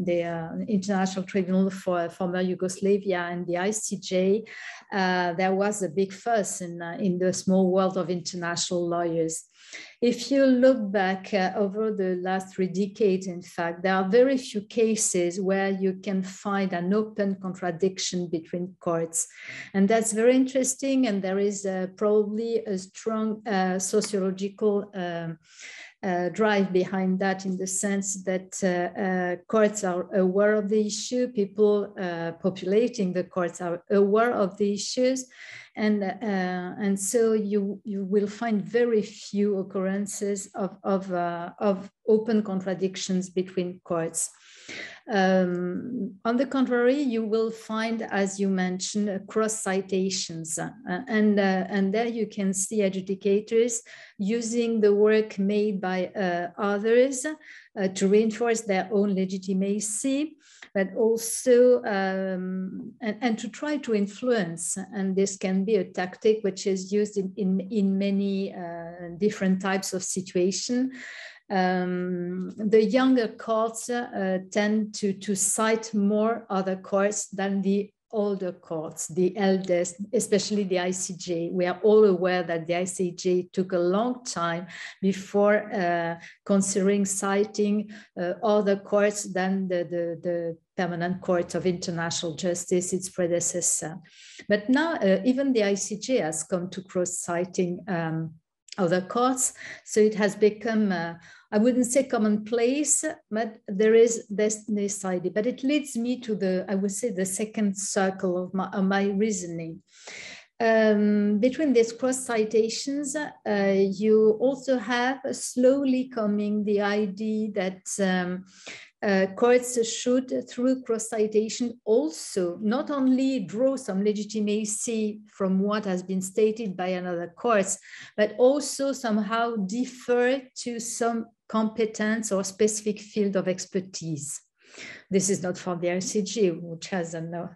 the International Tribunal for former Yugoslavia and the ICJ, there was a big fuss in, in the small world of international lawyers. If you look back uh, over the last three decades, in fact, there are very few cases where you can find an open contradiction between courts. And that's very interesting. And there is uh, probably a strong uh, sociological um, uh, drive behind that in the sense that uh, uh, courts are aware of the issue, people uh, populating the courts are aware of the issues, and uh, and so you you will find very few occurrences of of uh, of open contradictions between courts. Um, on the contrary, you will find, as you mentioned, cross citations, uh, and uh, and there you can see adjudicators using the work made by uh, others uh, to reinforce their own legitimacy, but also um, and, and to try to influence. And this can be a tactic which is used in in, in many uh, different types of situation. Um, the younger courts uh, tend to, to cite more other courts than the older courts, the eldest, especially the ICJ. We are all aware that the ICJ took a long time before uh, considering citing uh, other courts than the, the, the, Permanent Court of International Justice, its predecessor. But now uh, even the ICJ has come to cross-citing um, other courts, so it has become uh, I wouldn't say commonplace, but there is this, this idea. But it leads me to the, I would say, the second circle of my, of my reasoning. Um, between these cross citations, uh, you also have slowly coming the idea that um, uh, courts should, through cross-citation, also not only draw some legitimacy from what has been stated by another court, but also somehow defer to some competence or specific field of expertise. This is not for the ICJ, which has uh,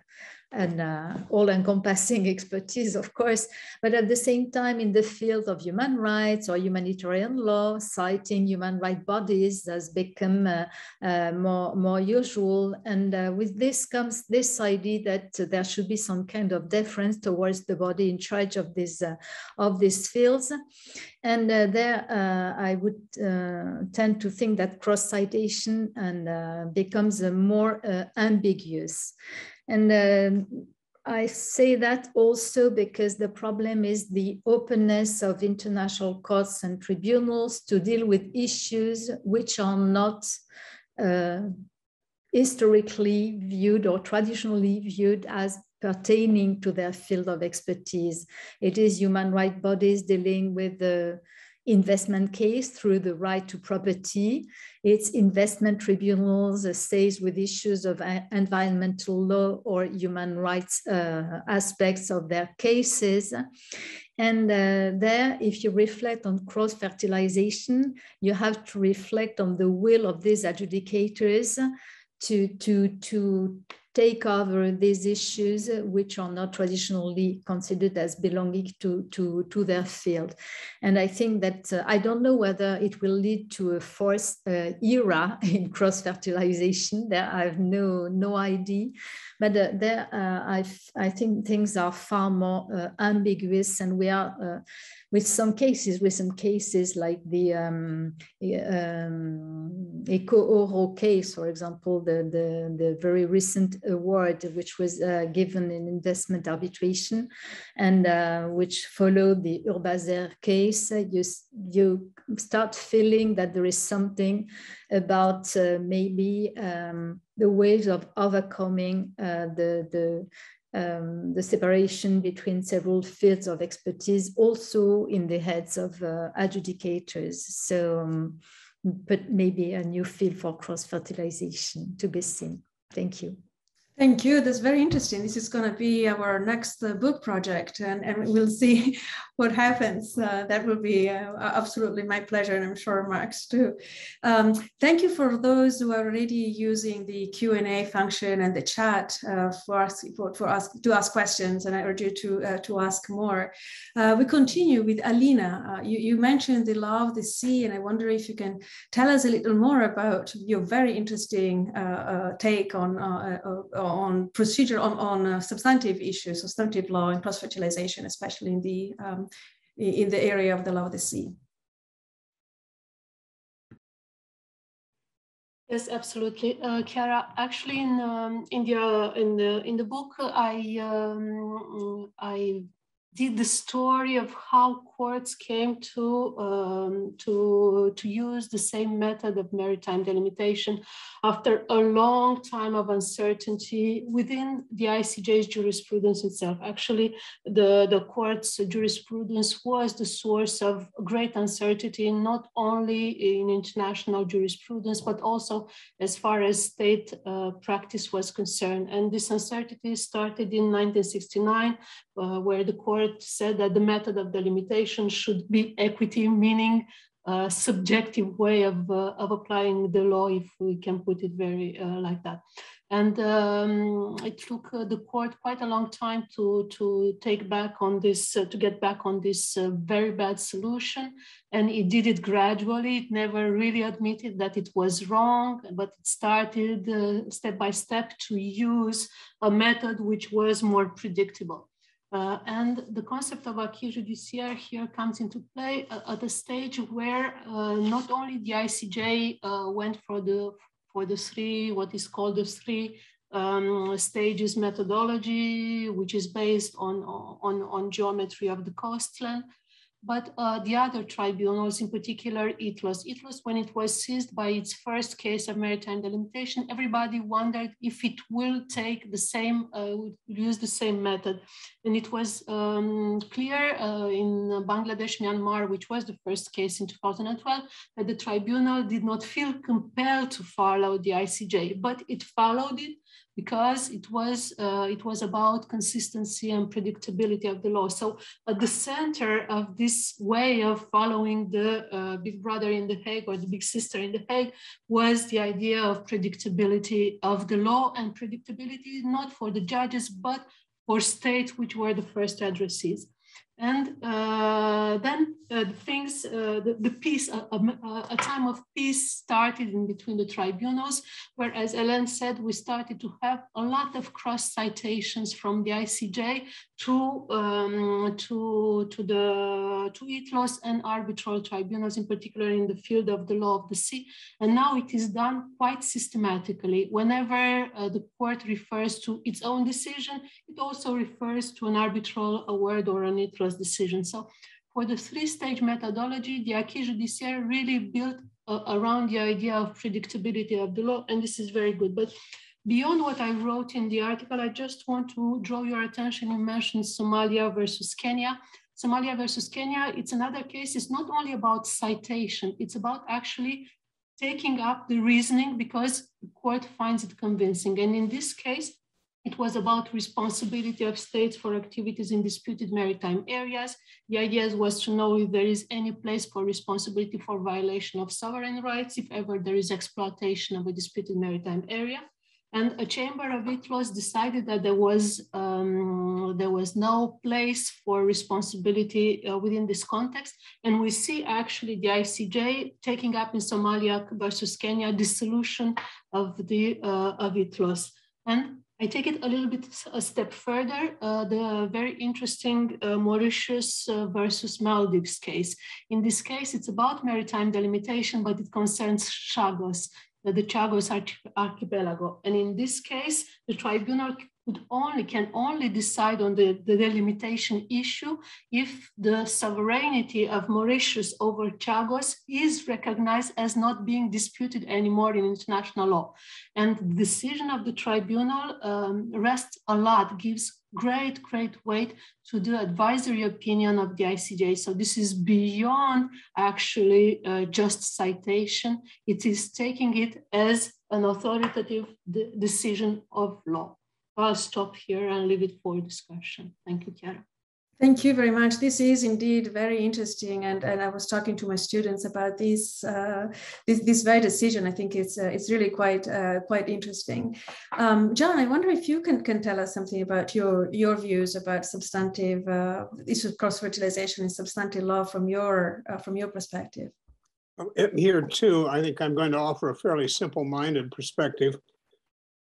an uh, all-encompassing expertise, of course, but at the same time, in the field of human rights or humanitarian law, citing human rights bodies has become uh, uh, more, more usual. And uh, with this comes this idea that there should be some kind of deference towards the body in charge of these, uh, of these fields. And uh, there, I would tend to think that cross-citation and becomes more ambiguous. And uh, I say that also because the problem is the openness of international courts and tribunals to deal with issues which are not uh, historically viewed or traditionally viewed as pertaining to their field of expertise. It is human rights bodies dealing with the investment case through the right to property. It's investment tribunals uh, stays with issues of environmental law or human rights uh, aspects of their cases. And uh, there, if you reflect on cross-fertilization, you have to reflect on the will of these adjudicators to, to, to take over these issues which are not traditionally considered as belonging to, to, to their field. And I think that uh, I don't know whether it will lead to a forced uh, era in cross-fertilization. There I have no, no idea. But uh, there uh, I, I think things are far more uh, ambiguous and we are uh, with some cases, with some cases like the um, um, Eco Oro case, for example, the, the, the, very recent award, which was uh, given in investment arbitration and uh, which followed the Urbaser case, you, you start feeling that there is something about uh, maybe um, the ways of overcoming uh, the, the um, the separation between several fields of expertise also in the heads of uh, adjudicators. So, um, but maybe a new field for cross-fertilization to be seen. Thank you. Thank you. That's very interesting. This is going to be our next uh, book project, and, and we'll see what happens. Uh, that will be uh, absolutely my pleasure, and I'm sure Mark's too. Um, thank you for those who are already using the Q and A function and the chat uh, for us for, for, us to ask questions, and I urge you to uh, to ask more. Uh, we continue with Alina. You, you, mentioned the law of the sea, and I wonder if you can tell us a little more about your very interesting take on on procedure on, on uh, substantive issues, substantive law and cross-fertilization, especially in the um, in the area of the law of the sea. Yes, absolutely, uh, Chiara. Actually, in um, in the in the in the book, I um, I did the story of how courts came to, um, to, to use the same method of maritime delimitation after a long time of uncertainty within the ICJ's jurisprudence itself. Actually, the, the court's jurisprudence was the source of great uncertainty, not only in international jurisprudence, but also as far as state uh, practice was concerned. And this uncertainty started in 1969, uh, where the court said that the method of delimitation should be equity, meaning a subjective way of, uh, of applying the law, if we can put it very uh, like that. And um, it took uh, the court quite a long time to, to take back on this, uh, to get back on this uh, very bad solution. And it did it gradually. It never really admitted that it was wrong, but it started uh, step by step to use a method which was more predictable. Uh, and the concept of acquis judiciaire here comes into play at a stage where uh, not only the ICJ uh, went for the for the three what is called the three um, stages methodology, which is based on on on geometry of the coastline, but uh, the other tribunals, in particular ITLOS. ITLOS, when it was seized by its first case of maritime delimitation, everybody wondered if it will take the same, uh, use the same method. And it was um, clear uh, in Bangladesh, Myanmar, which was the first case in 2012, that the tribunal did not feel compelled to follow the ICJ, but it followed it because it was uh, it was about consistency and predictability of the law. So at the center of this way of following the uh, big brother in the Hague or the big sister in the Hague was the idea of predictability of the law and predictability not for the judges but for states which were the first addressees. And uh, then uh, things, uh, the, the, peace, a, a, a, time of peace started in between the tribunals, where, as Hélène said, we started to have a lot of cross citations from the ICJ to um, to to the to ITLOS and arbitral tribunals, in particular in the field of the law of the sea. And now it is done quite systematically. Whenever uh, the court refers to its own decision, it also refers to an arbitral award or an ITLOS decision. So for the three-stage methodology, the acquis judiciaire really built uh, around the idea of predictability of the law, and this is very good. But beyond what I wrote in the article, I just want to draw your attention. You mentioned Somalia versus Kenya. Somalia versus Kenya, it's another case. It's not only about citation, it's about actually taking up the reasoning because the court finds it convincing. And in this case, it was about responsibility of states for activities in disputed maritime areas. The idea was to know if there is any place for responsibility for violation of sovereign rights, if ever there is exploitation of a disputed maritime area. And a chamber of ITLOS decided that there was, um, there was no place for responsibility uh, within this context. And we see actually the ICJ taking up in Somalia versus Kenya the solution of the uh, of ITLOS. And I take it a little bit a step further, uh, the very interesting uh, Mauritius uh, versus Maldives case. In this case, it's about maritime delimitation, but it concerns Chagos, the Chagos archipelago. And in this case, the tribunal only can only decide on the, the delimitation issue if the sovereignty of Mauritius over Chagos is recognized as not being disputed anymore in international law. And the decision of the tribunal um, rests a lot, gives great, great weight to the advisory opinion of the ICJ. So this is beyond actually uh, just citation. It is taking it as an authoritative de decision of law. I'll stop here and leave it for discussion. Thank you, Chiara. Thank you very much. This is indeed very interesting, and, and I was talking to my students about this uh, this, this very decision. I think it's uh, it's really quite uh, quite interesting. Um, John, I wonder if you can can tell us something about your your views about substantive uh, issues of cross fertilization in substantive law from your uh, from your perspective. Here too, I think I'm going to offer a fairly simple-minded perspective.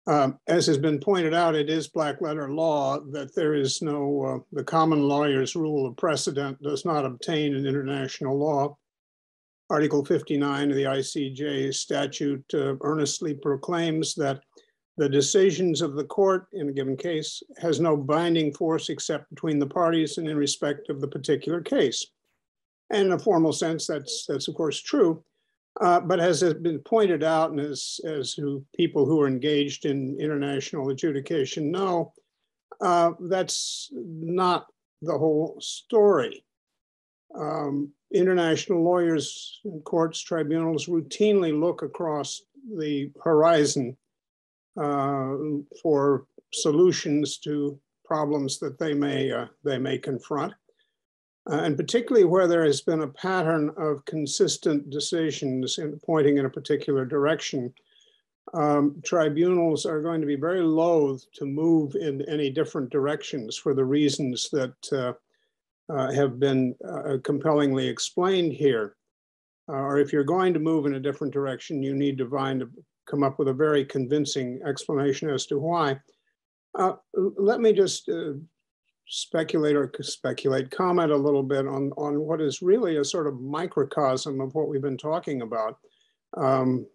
Um, as has been pointed out, it is black letter law that there is no, uh, the common lawyer's rule of precedent does not obtain in international law. Article 59 of the ICJ statute uh, earnestly proclaims that the decisions of the court in a given case has no binding force except between the parties and in respect of the particular case. And in a formal sense, that's, that's of course true. Uh, but as has been pointed out, and as, as who, people who are engaged in international adjudication know, uh, that's not the whole story. Um, international lawyers and courts, tribunals routinely look across the horizon uh, for solutions to problems that they may, uh, they may confront uh, and particularly where there has been a pattern of consistent decisions in pointing in a particular direction, um, tribunals are going to be very loath to move in any different directions for the reasons that uh, uh, have been uh, compellingly explained here. Uh, or if you're going to move in a different direction, you need to find to come up with a very convincing explanation as to why. Uh, let me just speculate or speculate, comment a little bit on, on what is really a sort of microcosm of what we've been talking about. Um,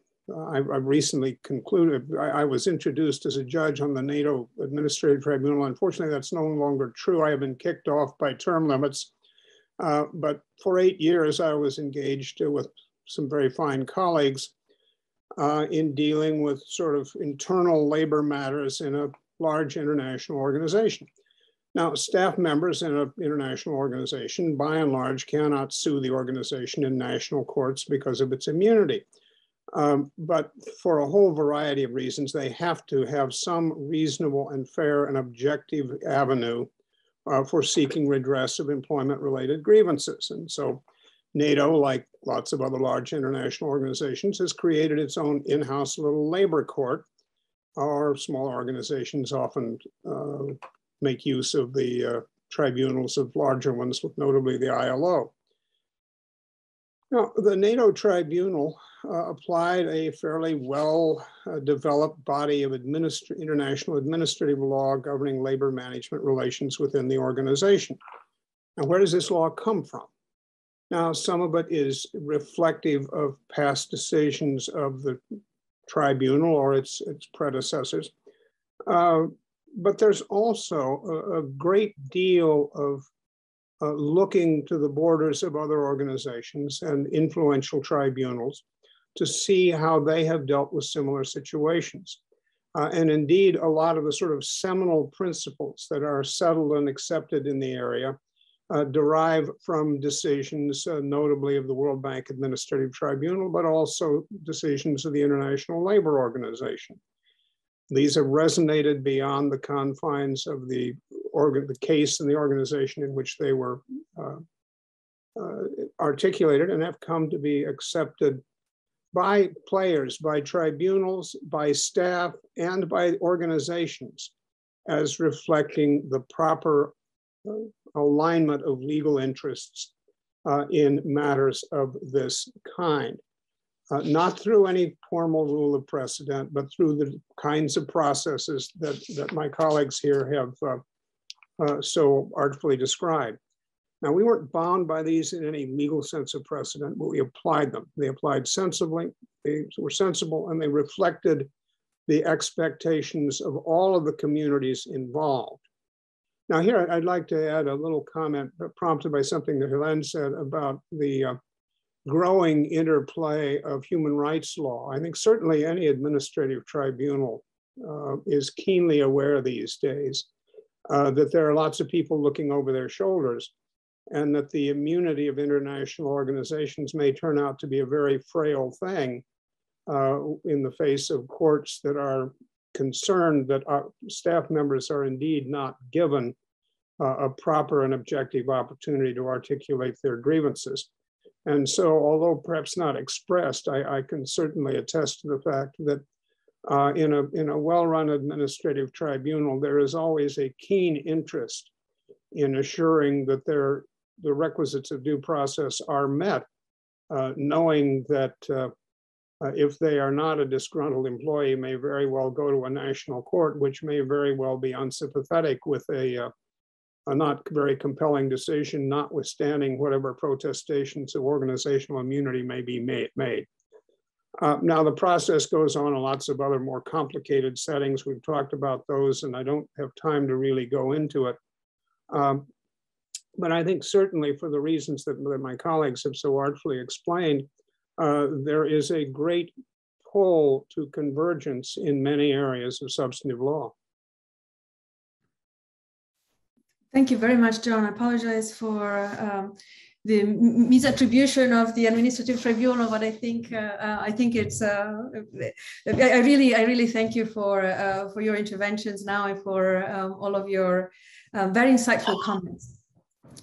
I've, I've, recently concluded, I, I, was introduced as a judge on the NATO Administrative Tribunal. Unfortunately, that's no longer true. I have been kicked off by term limits. Uh, but for eight years, I was engaged with some very fine colleagues uh, in dealing with sort of internal labor matters in a large international organization. Now, staff members in an international organization, by and large, cannot sue the organization in national courts because of its immunity. Um, but for a whole variety of reasons, they have to have some reasonable and fair and objective avenue uh, for seeking redress of employment related grievances. And so NATO, like lots of other large international organizations, has created its own in house little labor court. Our small organizations often uh, make use of the uh, tribunals of larger ones, notably the ILO. Now, the NATO tribunal uh, applied a fairly well uh, developed body of administ international administrative law governing labor management relations within the organization. Now, where does this law come from? Now, some of it is reflective of past decisions of the tribunal or its, its predecessors. Uh, but there's also a, a great deal of uh, looking to the borders of other organizations and influential tribunals to see how they have dealt with similar situations. Uh, and indeed, a lot of the sort of seminal principles that are settled and accepted in the area uh, derive from decisions, uh, notably of the World Bank Administrative Tribunal, but also decisions of the International Labor Organization. These have resonated beyond the confines of the, organ, the case and the organization in which they were uh, uh articulated and have come to be accepted by players, by tribunals, by staff, and by organizations as reflecting the proper uh, alignment of legal interests uh, in matters of this kind. Uh, not through any formal rule of precedent, but through the kinds of processes that, that my colleagues here have uh, uh, so artfully described. Now, we weren't bound by these in any legal sense of precedent, but we applied them. They applied sensibly, they were sensible, and they reflected the expectations of all of the communities involved. Now here, I'd like to add a little comment prompted by something that Hélène said about the uh, growing interplay of human rights law. I think certainly any administrative tribunal uh, is keenly aware these days uh, that there are lots of people looking over their shoulders and that the immunity of international organizations may turn out to be a very frail thing uh, in the face of courts that are concerned that our staff members are indeed not given uh, a proper and objective opportunity to articulate their grievances. And so, although perhaps not expressed, I, I can certainly attest to the fact that uh, in a, in a well-run administrative tribunal, there is always a keen interest in assuring that there, the requisites of due process are met, uh, knowing that uh, uh, if they are not a disgruntled employee, may very well go to a national court, which may very well be unsympathetic with a, uh, a not very compelling decision, notwithstanding whatever protestations of organizational immunity may be made. Uh, now, the process goes on in lots of other more complicated settings. We've talked about those, and I don't have time to really go into it. Um, but I think certainly for the reasons that, that my colleagues have so artfully explained, uh, there is a great pull to convergence in many areas of substantive law. Thank you very much, John. I apologize for um, the misattribution of the administrative tribunal, but I think uh, uh, I think it's uh, I really I really thank you for uh, for your interventions now and for um, all of your um, very insightful comments.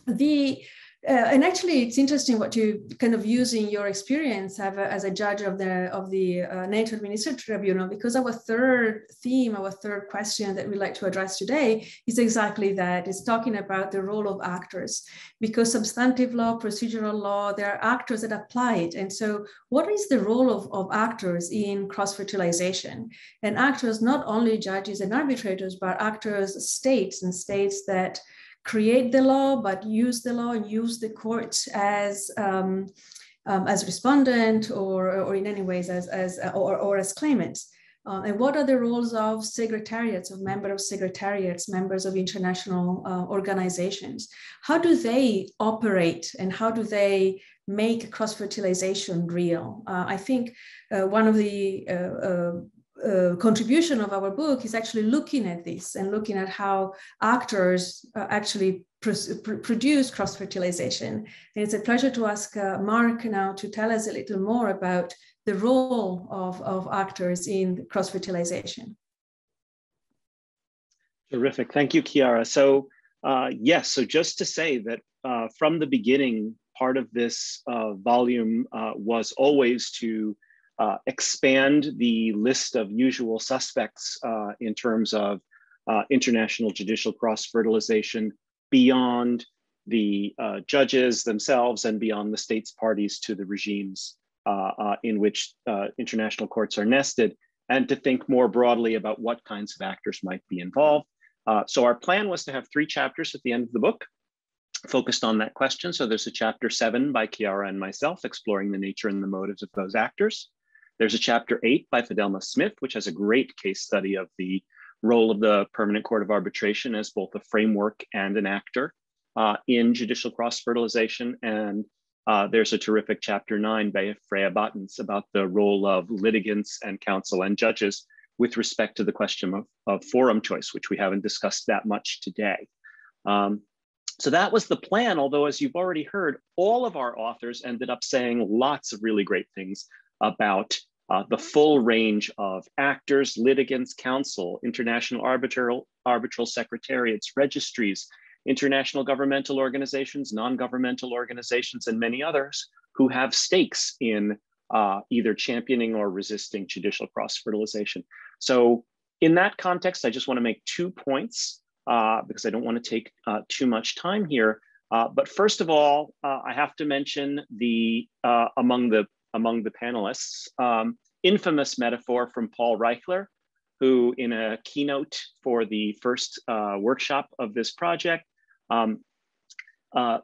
The uh, and actually, it's interesting what you kind of using your experience as a judge of the of the uh, NATO Administrative Tribunal, because our third theme, our third question that we'd like to address today is exactly that. It's talking about the role of actors, because substantive law, procedural law, there are actors that apply it. And so, what is the role of, of actors in cross fertilization? And actors, not only judges and arbitrators, but actors, states, and states that create the law, but use the law and use the courts as um, um, as respondent or, or in any ways as, as or, or as claimants. Uh, and what are the roles of secretariats, of members of secretariats, members of international uh, organizations? How do they operate and how do they make cross-fertilization real? Uh, I think uh, one of the uh, contribution of our book is actually looking at this and looking at how actors uh, actually pr produce cross-fertilization. And it's a pleasure to ask uh, Mark now to tell us a little more about the role of, of actors in cross-fertilization. Terrific. Thank you, Chiara. So uh, yes, so just to say that uh, from the beginning, part of this volume was always to uh, expand the list of usual suspects uh, in terms of international judicial cross-fertilization beyond the judges themselves and beyond the states parties to the regimes in which international courts are nested, and to think more broadly about what kinds of actors might be involved. Uh, so our plan was to have three chapters at the end of the book focused on that question. So there's a chapter seven by Chiara and myself exploring the nature and the motives of those actors. There's a chapter eight by Fedelma Smith, which has a great case study of the role of the Permanent Court of Arbitration as both a framework and an actor uh, in judicial cross-fertilization. And uh, there's a terrific chapter nine by Freya Baetens about the role of litigants and counsel and judges with respect to the question of, of forum choice, which we haven't discussed that much today. Um, so that was the plan, although as you've already heard, all of our authors ended up saying lots of really great things about uh, the full range of actors, litigants, counsel, international arbitral, arbitral secretariats, registries, international governmental organizations, non-governmental organizations, and many others who have stakes in uh, either championing or resisting judicial cross-fertilization. So in that context, I just want to make two points uh, because I don't want to take uh, too much time here. Uh, but first of all, uh, I have to mention the uh, among the among the panelists um, infamous metaphor from Paul Reichler, who in a keynote for the first uh, workshop of this project um,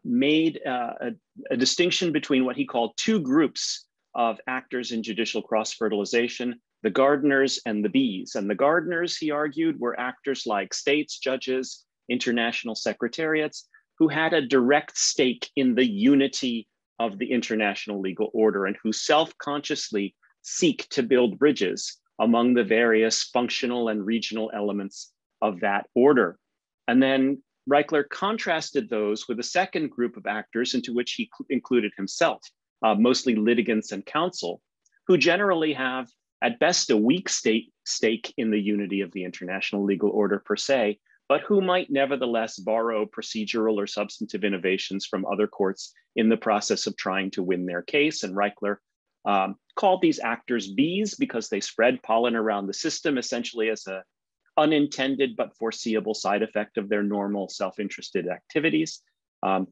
made a, a distinction between what he called two groups of actors in judicial cross-fertilization, the gardeners and the bees. And the gardeners, he argued, were actors like states, judges, international secretariats, who had a direct stake in the unity of the international legal order and who self-consciously seek to build bridges among the various functional and regional elements of that order. And then Reichler contrasted those with a second group of actors into which he included himself, uh, mostly litigants and counsel, who generally have at best a weak state stake in the unity of the international legal order per se, but who might nevertheless borrow procedural or substantive innovations from other courts in the process of trying to win their case. And Reichler um, called these actors bees because they spread pollen around the system essentially as a unintended but foreseeable side effect of their normal self-interested activities. Um,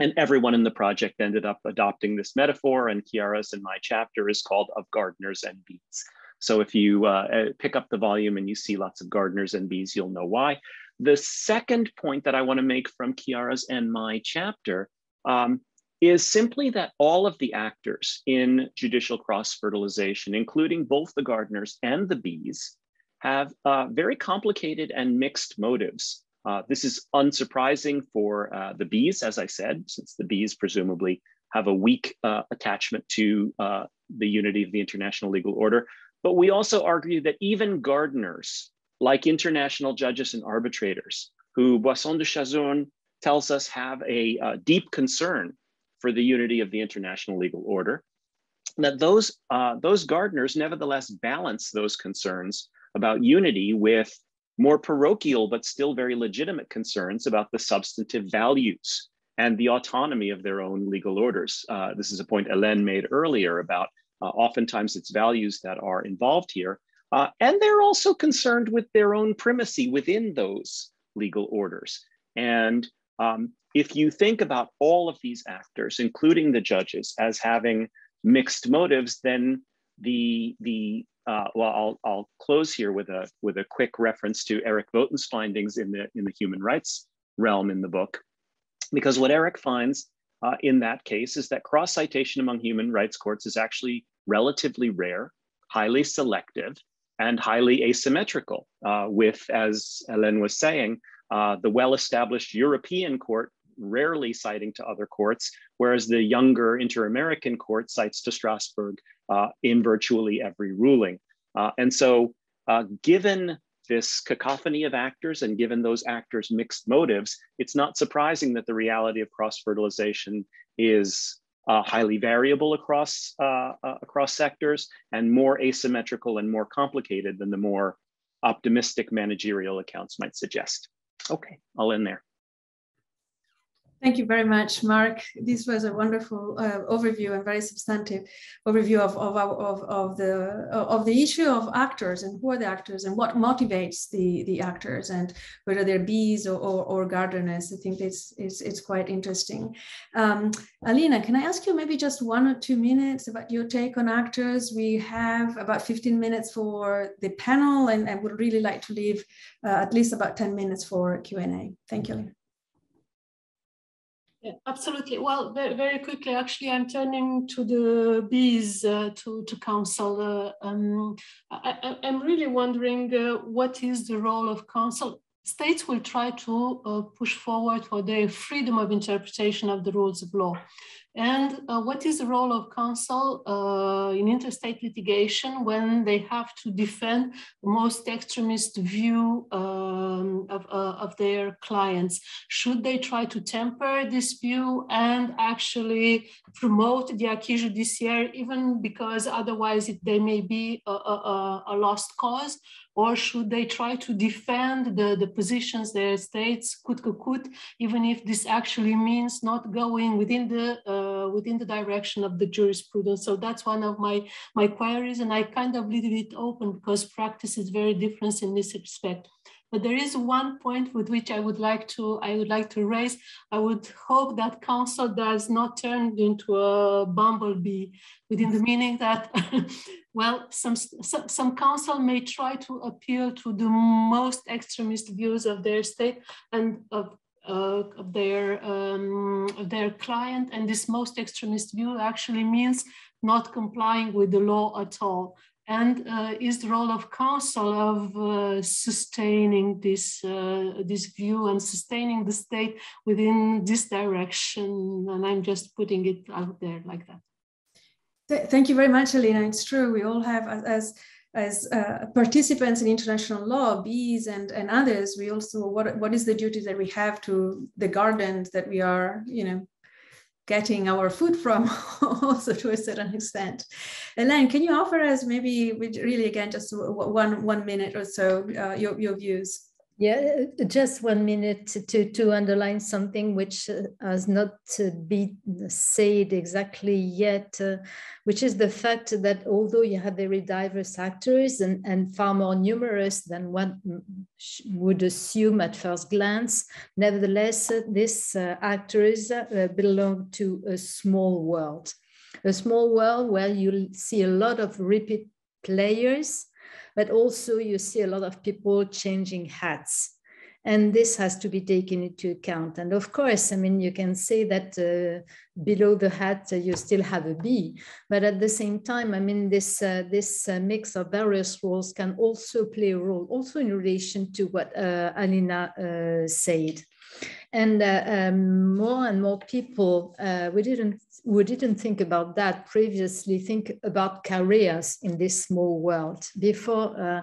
and everyone in the project ended up adopting this metaphor and Chiara's and my chapter is called Of Gardeners and Bees. So if you uh, pick up the volume and you see lots of gardeners and bees, you'll know why. The second point that I wanna make from Chiara's and my chapter um, is simply that all of the actors in judicial cross-fertilization, including both the gardeners and the bees, have uh, very complicated and mixed motives. Uh, this is unsurprising for uh, the bees, as I said, since the bees presumably have a weak uh, attachment to uh, the unity of the international legal order. But we also argue that even gardeners, like international judges and arbitrators, who Boisson de Chazournes tells us have a uh, deep concern for the unity of the international legal order, that those, uh, those gardeners nevertheless balance those concerns about unity with more parochial but still very legitimate concerns about the substantive values and the autonomy of their own legal orders. Uh, this is a point Hélène made earlier about uh, oftentimes it's values that are involved here. Uh, and they're also concerned with their own primacy within those legal orders. And um, if you think about all of these actors, including the judges, as having mixed motives, then the, the uh, well, I'll, I'll close here with a, with a quick reference to Erik Voeten's findings in the, in the human rights realm in the book. Because what Erik finds uh, in that case is that cross-citation among human rights courts is actually relatively rare, highly selective, and highly asymmetrical uh, with, as Hélène was saying, uh, the well-established European court rarely citing to other courts, whereas the younger inter-American court cites to Strasbourg uh, in virtually every ruling. Uh, and so uh, given this cacophony of actors and given those actors' mixed motives, it's not surprising that the reality of cross-fertilization is uh, highly variable across, uh, uh, across sectors and more asymmetrical and more complicated than the more optimistic managerial accounts might suggest. Okay, I'll end there. Thank you very much, Mark. This was a wonderful uh, overview and very substantive overview of, of, of, of, the, of the issue of actors and who are the actors and what motivates the, the actors and whether they're bees or, or, or gardeners. I think it's, it's, it's quite interesting. Um, Alina, can I ask you maybe just one or two minutes about your take on actors? We have about 15 minutes for the panel and I would really like to leave uh, at least about 10 minutes for Q&A. Thank you, Alina. Yeah, absolutely. Well, very, quickly, actually, I'm turning to the bees uh, to, to counsel. Uh, um, I, am really wondering uh, what is the role of counsel? States will try to uh, push forward for their freedom of interpretation of the rules of law. And uh, what is the role of counsel uh, in interstate litigation when they have to defend the most extremist view um, of, uh, of their clients? Should they try to temper this view and actually promote the acquis judiciaire, even because otherwise it, they may be a, a, a lost cause? or should they try to defend the, the positions their states could could even if this actually means not going within the uh, within the direction of the jurisprudence so that's one of my my queries and i kind of leave it open because practice is very different in this respect but there is one point with which I would like to I would like to raise. I would hope that counsel does not turn into a bumblebee, within the meaning that, well, some, some some counsel may try to appeal to the most extremist views of their state and of of their um, their client, and this most extremist view actually means not complying with the law at all and uh, is the role of counsel of uh, sustaining this uh, this view and sustaining the state within this direction and i'm just putting it out there like that. Thank you very much alina. It's true we all have as as uh, participants in international law, bees and, and others, we also, what, what is the duty that we have to the gardens that we are, you know, getting our food from also to a certain extent. Hélène, can you offer us maybe really again just one one minute or so uh, your, your views? Yeah, uh, just one minute to, to underline something which uh, has not been said exactly yet, uh, which is the fact that although you have very diverse actors and, and far more numerous than one would assume at first glance, nevertheless, uh, these uh, actors uh, belong to a small world. A small world where you see a lot of repeat players but also you see a lot of people changing hats. And this has to be taken into account. And of course, I mean, you can say that uh, below the hat uh, you still have a bee, but at the same time, I mean, this uh, this uh, mix of various roles can also play a role, also in relation to what uh, Alina uh, said. And um, more and more people, we didn't we didn't think about that previously, think about careers in this small world. Before, uh,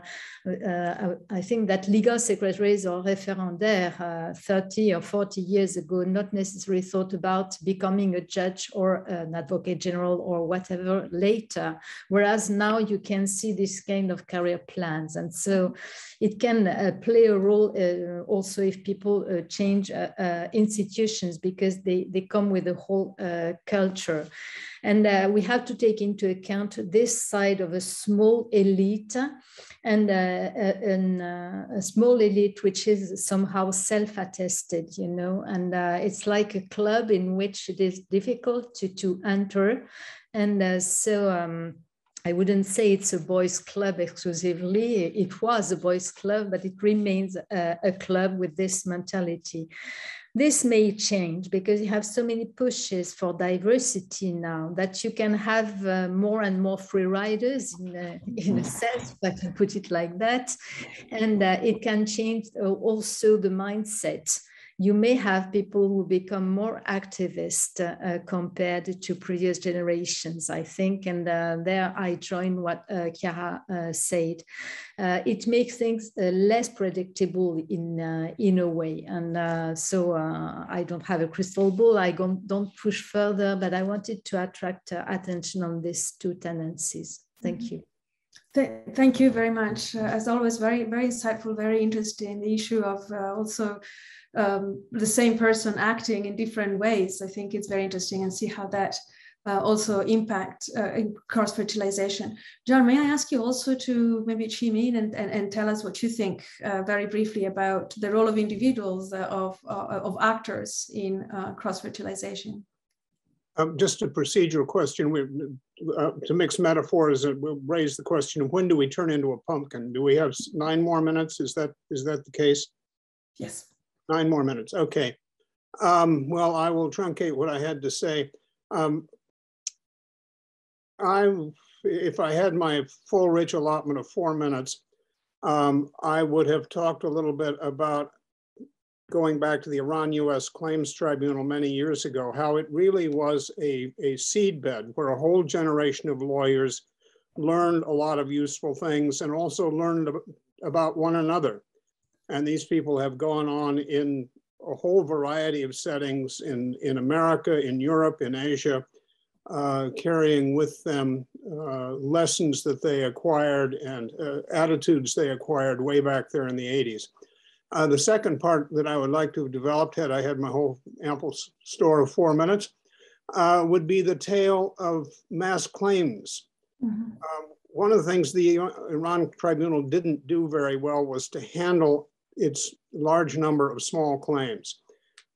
uh, I think that legal secretaries or referendaires uh, 30 or 40 years ago not necessarily thought about becoming a judge or an advocate general or whatever later, whereas now you can see this kind of career plans. And so it can uh, play a role uh, also if people uh, change institutions because they, they come with a whole culture culture. And uh, we have to take into account this side of a small elite and uh, uh, a small elite which is somehow self-attested, you know, and uh, it's like a club in which it is difficult to, to enter. And uh, so um, I wouldn't say it's a boys' club exclusively. It was a boys' club, but it remains a, a club with this mentality. This may change because you have so many pushes for diversity now that you can have uh, more and more free riders in a, in a sense, if I can put it like that. And uh, it can change uh, also the mindset you may have people who become more activist uh, compared to previous generations, I think. And uh, there I join what uh, Chiara uh, said. Uh, it makes things less predictable in, in a way. And so I don't have a crystal ball. I don't, push further, but I wanted to attract attention on these two tendencies. Thank mm-hmm. you. Thank you very much. Uh, as always, very, very insightful, very interesting. The issue of uh, also um, the same person acting in different ways. I think it's very interesting and see how that uh, also impact uh, cross fertilization. John, may I ask you also to maybe chime in and, and, and tell us what you think uh, very briefly about the role of individuals, uh, of, of actors in cross fertilization? Um, just a procedural question. We, uh, to mix metaphors, uh, we'll raise the question: of When do we turn into a pumpkin? Do we have nine more minutes? Is that is that the case? Yes. Nine more minutes. Okay. Um, well, I will truncate what I had to say. Um, I, if I had my full rich allotment of four minutes, um, I would have talked a little bit about going back to the Iran US Claims Tribunal many years ago, how it really was a, a seedbed where a whole generation of lawyers learned a lot of useful things and also learned about one another. And these people have gone on in a whole variety of settings in, in America, in Europe, in Asia, uh, carrying with them uh, lessons that they acquired and uh, attitudes they acquired way back there in the 80s. Uh, the second part that I would like to have developed, had I had my whole ample store of four minutes, uh, would be the tale of mass claims. Mm-hmm. Um, one of the things the Iran tribunal didn't do very well was to handle its large number of small claims.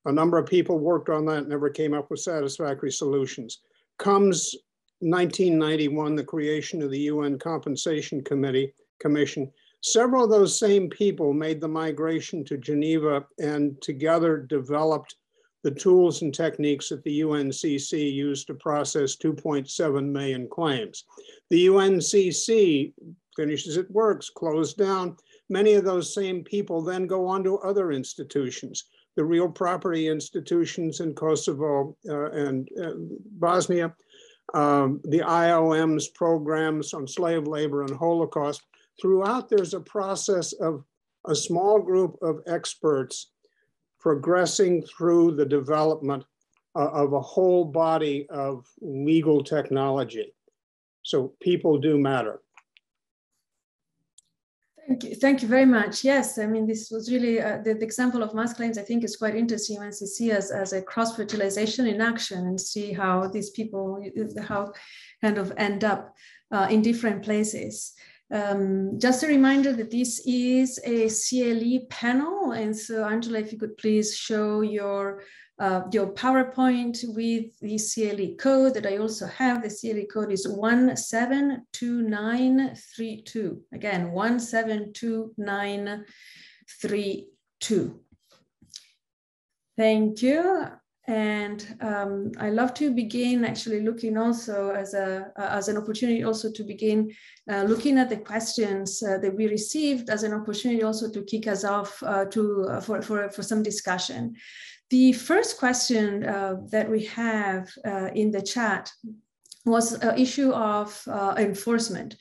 A number of people worked on that, never came up with satisfactory solutions. Comes 1991, the creation of the UN Compensation Committee Commission, Several of those same people made the migration to Geneva and together developed the tools and techniques that the UNCC used to process 2.7 million claims. The UNCC finishes its works, closed down. Many of those same people then go on to other institutions, the real property institutions in Kosovo uh, and uh, Bosnia, um, the IOM's programs on slave labor and Holocaust throughout there's a process of a small group of experts progressing through the development uh, of a whole body of legal technology. So people do matter. Thank you. Thank you very much. Yes, I mean, this was really uh, the, the, example of mass claims, I think is quite interesting when you see as, as a cross-fertilization in action and see how these people, how kind of end up uh, in different places. Um, just a reminder that this is a CLE panel. And so Angela, if you could please show your, uh, your PowerPoint with the CLE code that I also have. The CLE code is 172932. Again, 172932. Thank you. And um, I love to begin actually looking also as a as an opportunity also to begin uh, looking at the questions uh, that we received as an opportunity also to kick us off uh, to uh, for, for for some discussion. The first question uh, that we have uh, in the chat was an issue of enforcement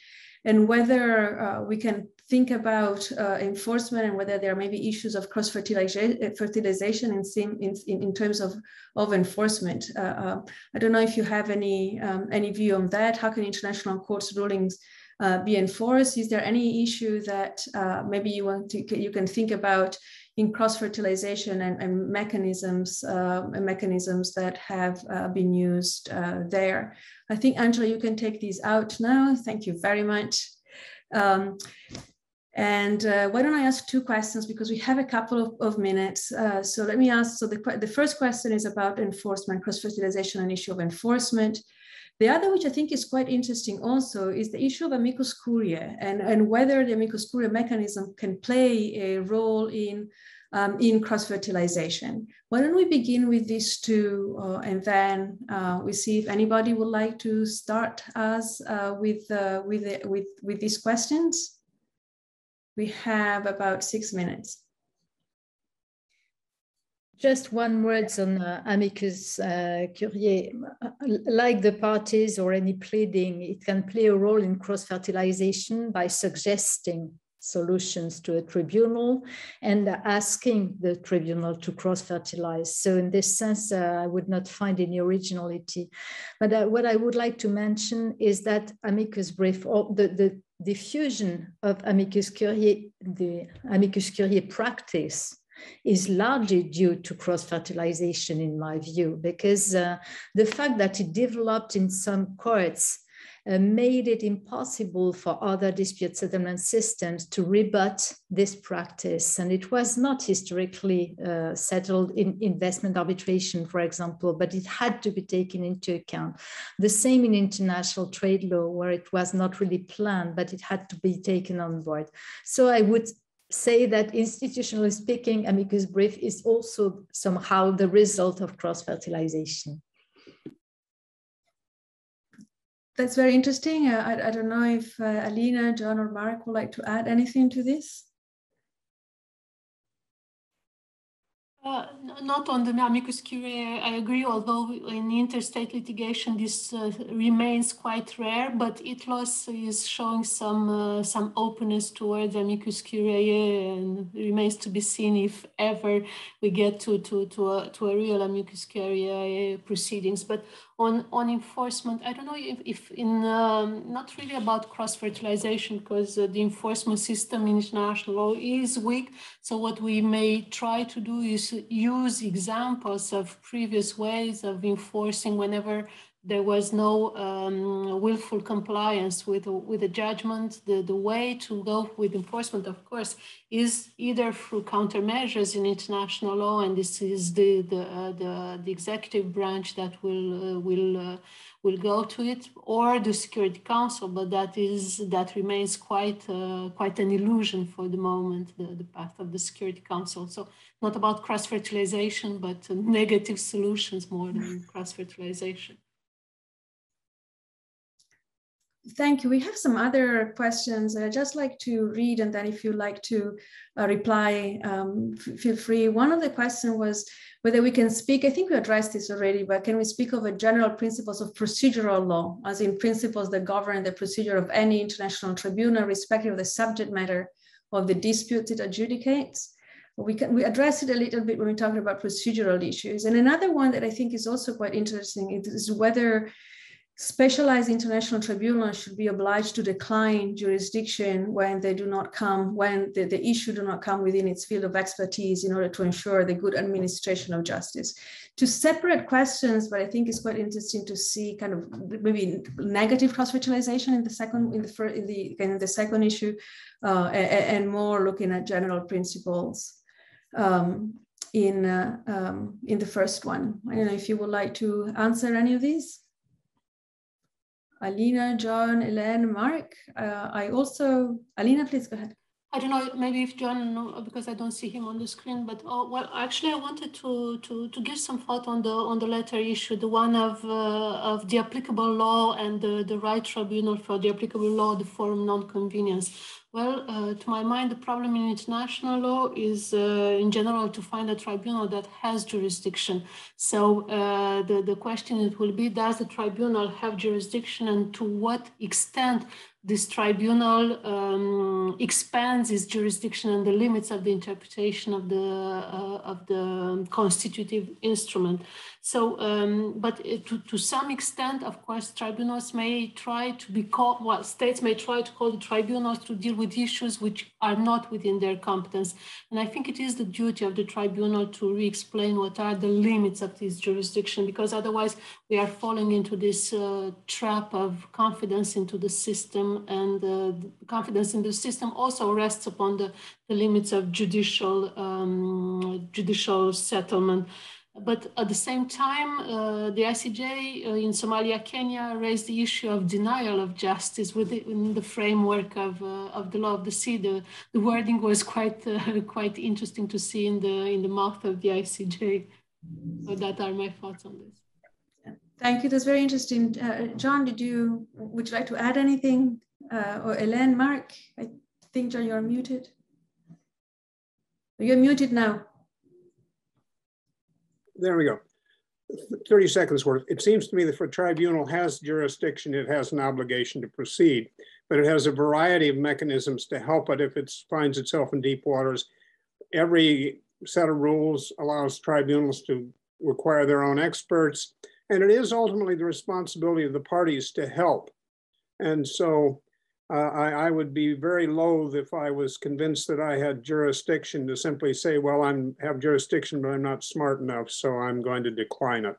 and whether we can think about uh, enforcement and whether there are maybe issues of cross fertilization in, in, in terms of, of enforcement. Uh, uh, I don't know if you have any, um, any view on that. How can international courts rulings uh, be enforced? Is there any issue that uh, maybe you want to, you can think about in cross fertilization and, and mechanisms uh, and mechanisms that have been used there? I think Angela, you can take these out now. Thank you very much. Um, and uh, why don't I ask two questions because we have a couple of, of minutes. Uh, so let me ask, so the, the first question is about enforcement, cross-fertilization and issue of enforcement. The other, which I think is quite interesting also, is the issue of amicus curiae and, and whether the amicus curiae mechanism can play a role in, um, in cross-fertilization. Why don't we begin with these two uh, and then uh, we see if anybody would like to start us uh, with, uh, with, with, with these questions? We have about six minutes. Just one word on uh, amicus uh, curiae. Like the parties or any pleading, it can play a role in cross-fertilization by suggesting solutions to a tribunal and asking the tribunal to cross-fertilize. So in this sense, uh, I would not find any originality. But uh, what I would like to mention is that amicus brief, or the, the diffusion of amicus curiae, the amicus curiae practice is largely due to cross-fertilization in my view, because uh, the fact that it developed in some courts uh, made it impossible for other dispute settlement systems to rebut this practice. And it was not historically uh, settled in investment arbitration, for example, but it had to be taken into account. The same in international trade law, where it was not really planned, but it had to be taken on board. So I would say that institutionally speaking, amicus brief is also somehow the result of cross-fertilization. That's very interesting. I, I don't know if uh, Alina, John, or Mark would like to add anything to this. Uh, not on the amicus curiae, I agree, although in interstate litigation this uh, remains quite rare, but ITLOS is showing some uh, some openness towards amicus curiae and remains to be seen if ever we get to, to, to, a, to a real amicus curiae proceedings. But on, on enforcement, I don't know if, if in, um, not really about cross-fertilization because uh, the enforcement system in international law is weak. So what we may try to do is use examples of previous ways of enforcing whenever there was no um, willful compliance with, with the judgment. The, the way to go with enforcement, of course, is either through countermeasures in international law, and this is the, the, uh, the, the, executive branch that will, uh, will, uh, will go to it, or the Security Council, but that is that remains quite, uh, quite an illusion for the moment, the, the path of the Security Council. So not about cross-fertilization, but negative solutions more than cross-fertilization. Thank you. We have some other questions I'd just like to read, and then if you'd like to uh, reply, um, feel free. One of the questions was whether we can speak, I think we addressed this already, but can we speak of a general principles of procedural law, as in principles that govern the procedure of any international tribunal, respective of the subject matter of the dispute it adjudicates? We, can, we address it a little bit when we talk about procedural issues. And another one that I think is also quite interesting is whether specialized international tribunals should be obliged to decline jurisdiction when they do not come, when the, the issue do not come within its field of expertise in order to ensure the good administration of justice. Two separate questions, but I think it's quite interesting to see kind of maybe negative cross-fertilization in the second, in the first, in the, in the second issue, uh, and, and, more looking at general principles. Um, in uh, um, in the first one, I don't know if you would like to answer any of these. Alina, John, Hélène, Mark. Uh, I also, Alina, please go ahead. I don't know, maybe if John, because I don't see him on the screen, but oh, well, actually, I wanted to, to, to give some thought on the on the latter issue, the one of uh, of the applicable law and the, the right tribunal for the applicable law, the forum non-conveniens. Well, uh, to my mind, the problem in international law is, uh, in general, to find a tribunal that has jurisdiction. So uh, the, the question it will be, does the tribunal have jurisdiction and to what extent this tribunal um, expands its jurisdiction and the limits of the interpretation of the uh, of the constitutive instrument. So, um, but to, to some extent, of course, tribunals may try to be called, well, states may try to call the tribunals to deal with issues which are not within their competence. And I think it is the duty of the tribunal to re-explain what are the limits of this jurisdiction, because otherwise we are falling into this uh, trap of confidence into the system and uh, confidence in the system also rests upon the, the limits of judicial, um, judicial settlement. But at the same time, uh, the ICJ uh, in Somalia, Kenya raised the issue of denial of justice within the framework of, uh, of the law of the sea. The, the wording was quite, uh, quite interesting to see in the, in the mouth of the ICJ. So that are my thoughts on this. Thank you. That's very interesting. Uh, John, did you, would you like to add anything? Uh, or Hélène, Mark? I think, John, you're muted. You're muted now. There we go. 30 seconds worth. It seems to me that if a tribunal has jurisdiction, it has an obligation to proceed, but it has a variety of mechanisms to help it if it finds itself in deep waters. Every set of rules allows tribunals to require their own experts, and it is ultimately the responsibility of the parties to help. And so uh, I, I, would be very loath if I was convinced that I had jurisdiction to simply say, well, I'm have jurisdiction, but I'm not smart enough, so I'm going to decline it.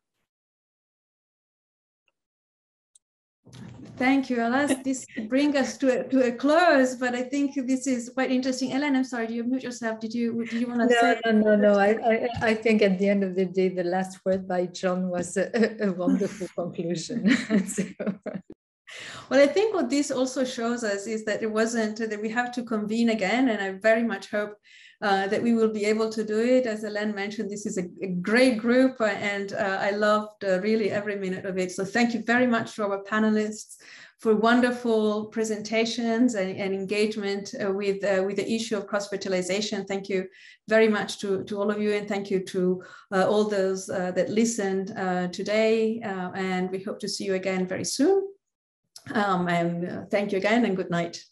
Thank you. I'll ask this bring us to a, to a close, but I think this is quite interesting. Hélène, I'm sorry, do you mute yourself? Did you did you want to no, say? No, no, no. I, I, I think at the end of the day, the last word by John was a, a wonderful conclusion. so. Well, I think what this also shows us is that it wasn't that we have to convene again, and I very much hope uh, that we will be able to do it. As Hélène mentioned, this is a, a great group, uh, and uh, I loved uh, really every minute of it. So thank you very much to our panelists for wonderful presentations and, and engagement uh, with uh, with the issue of cross fertilization. Thank you very much to, to all of you, and thank you to all those that listened today. and we hope to see you again very soon. Um, and uh, thank you again and good night.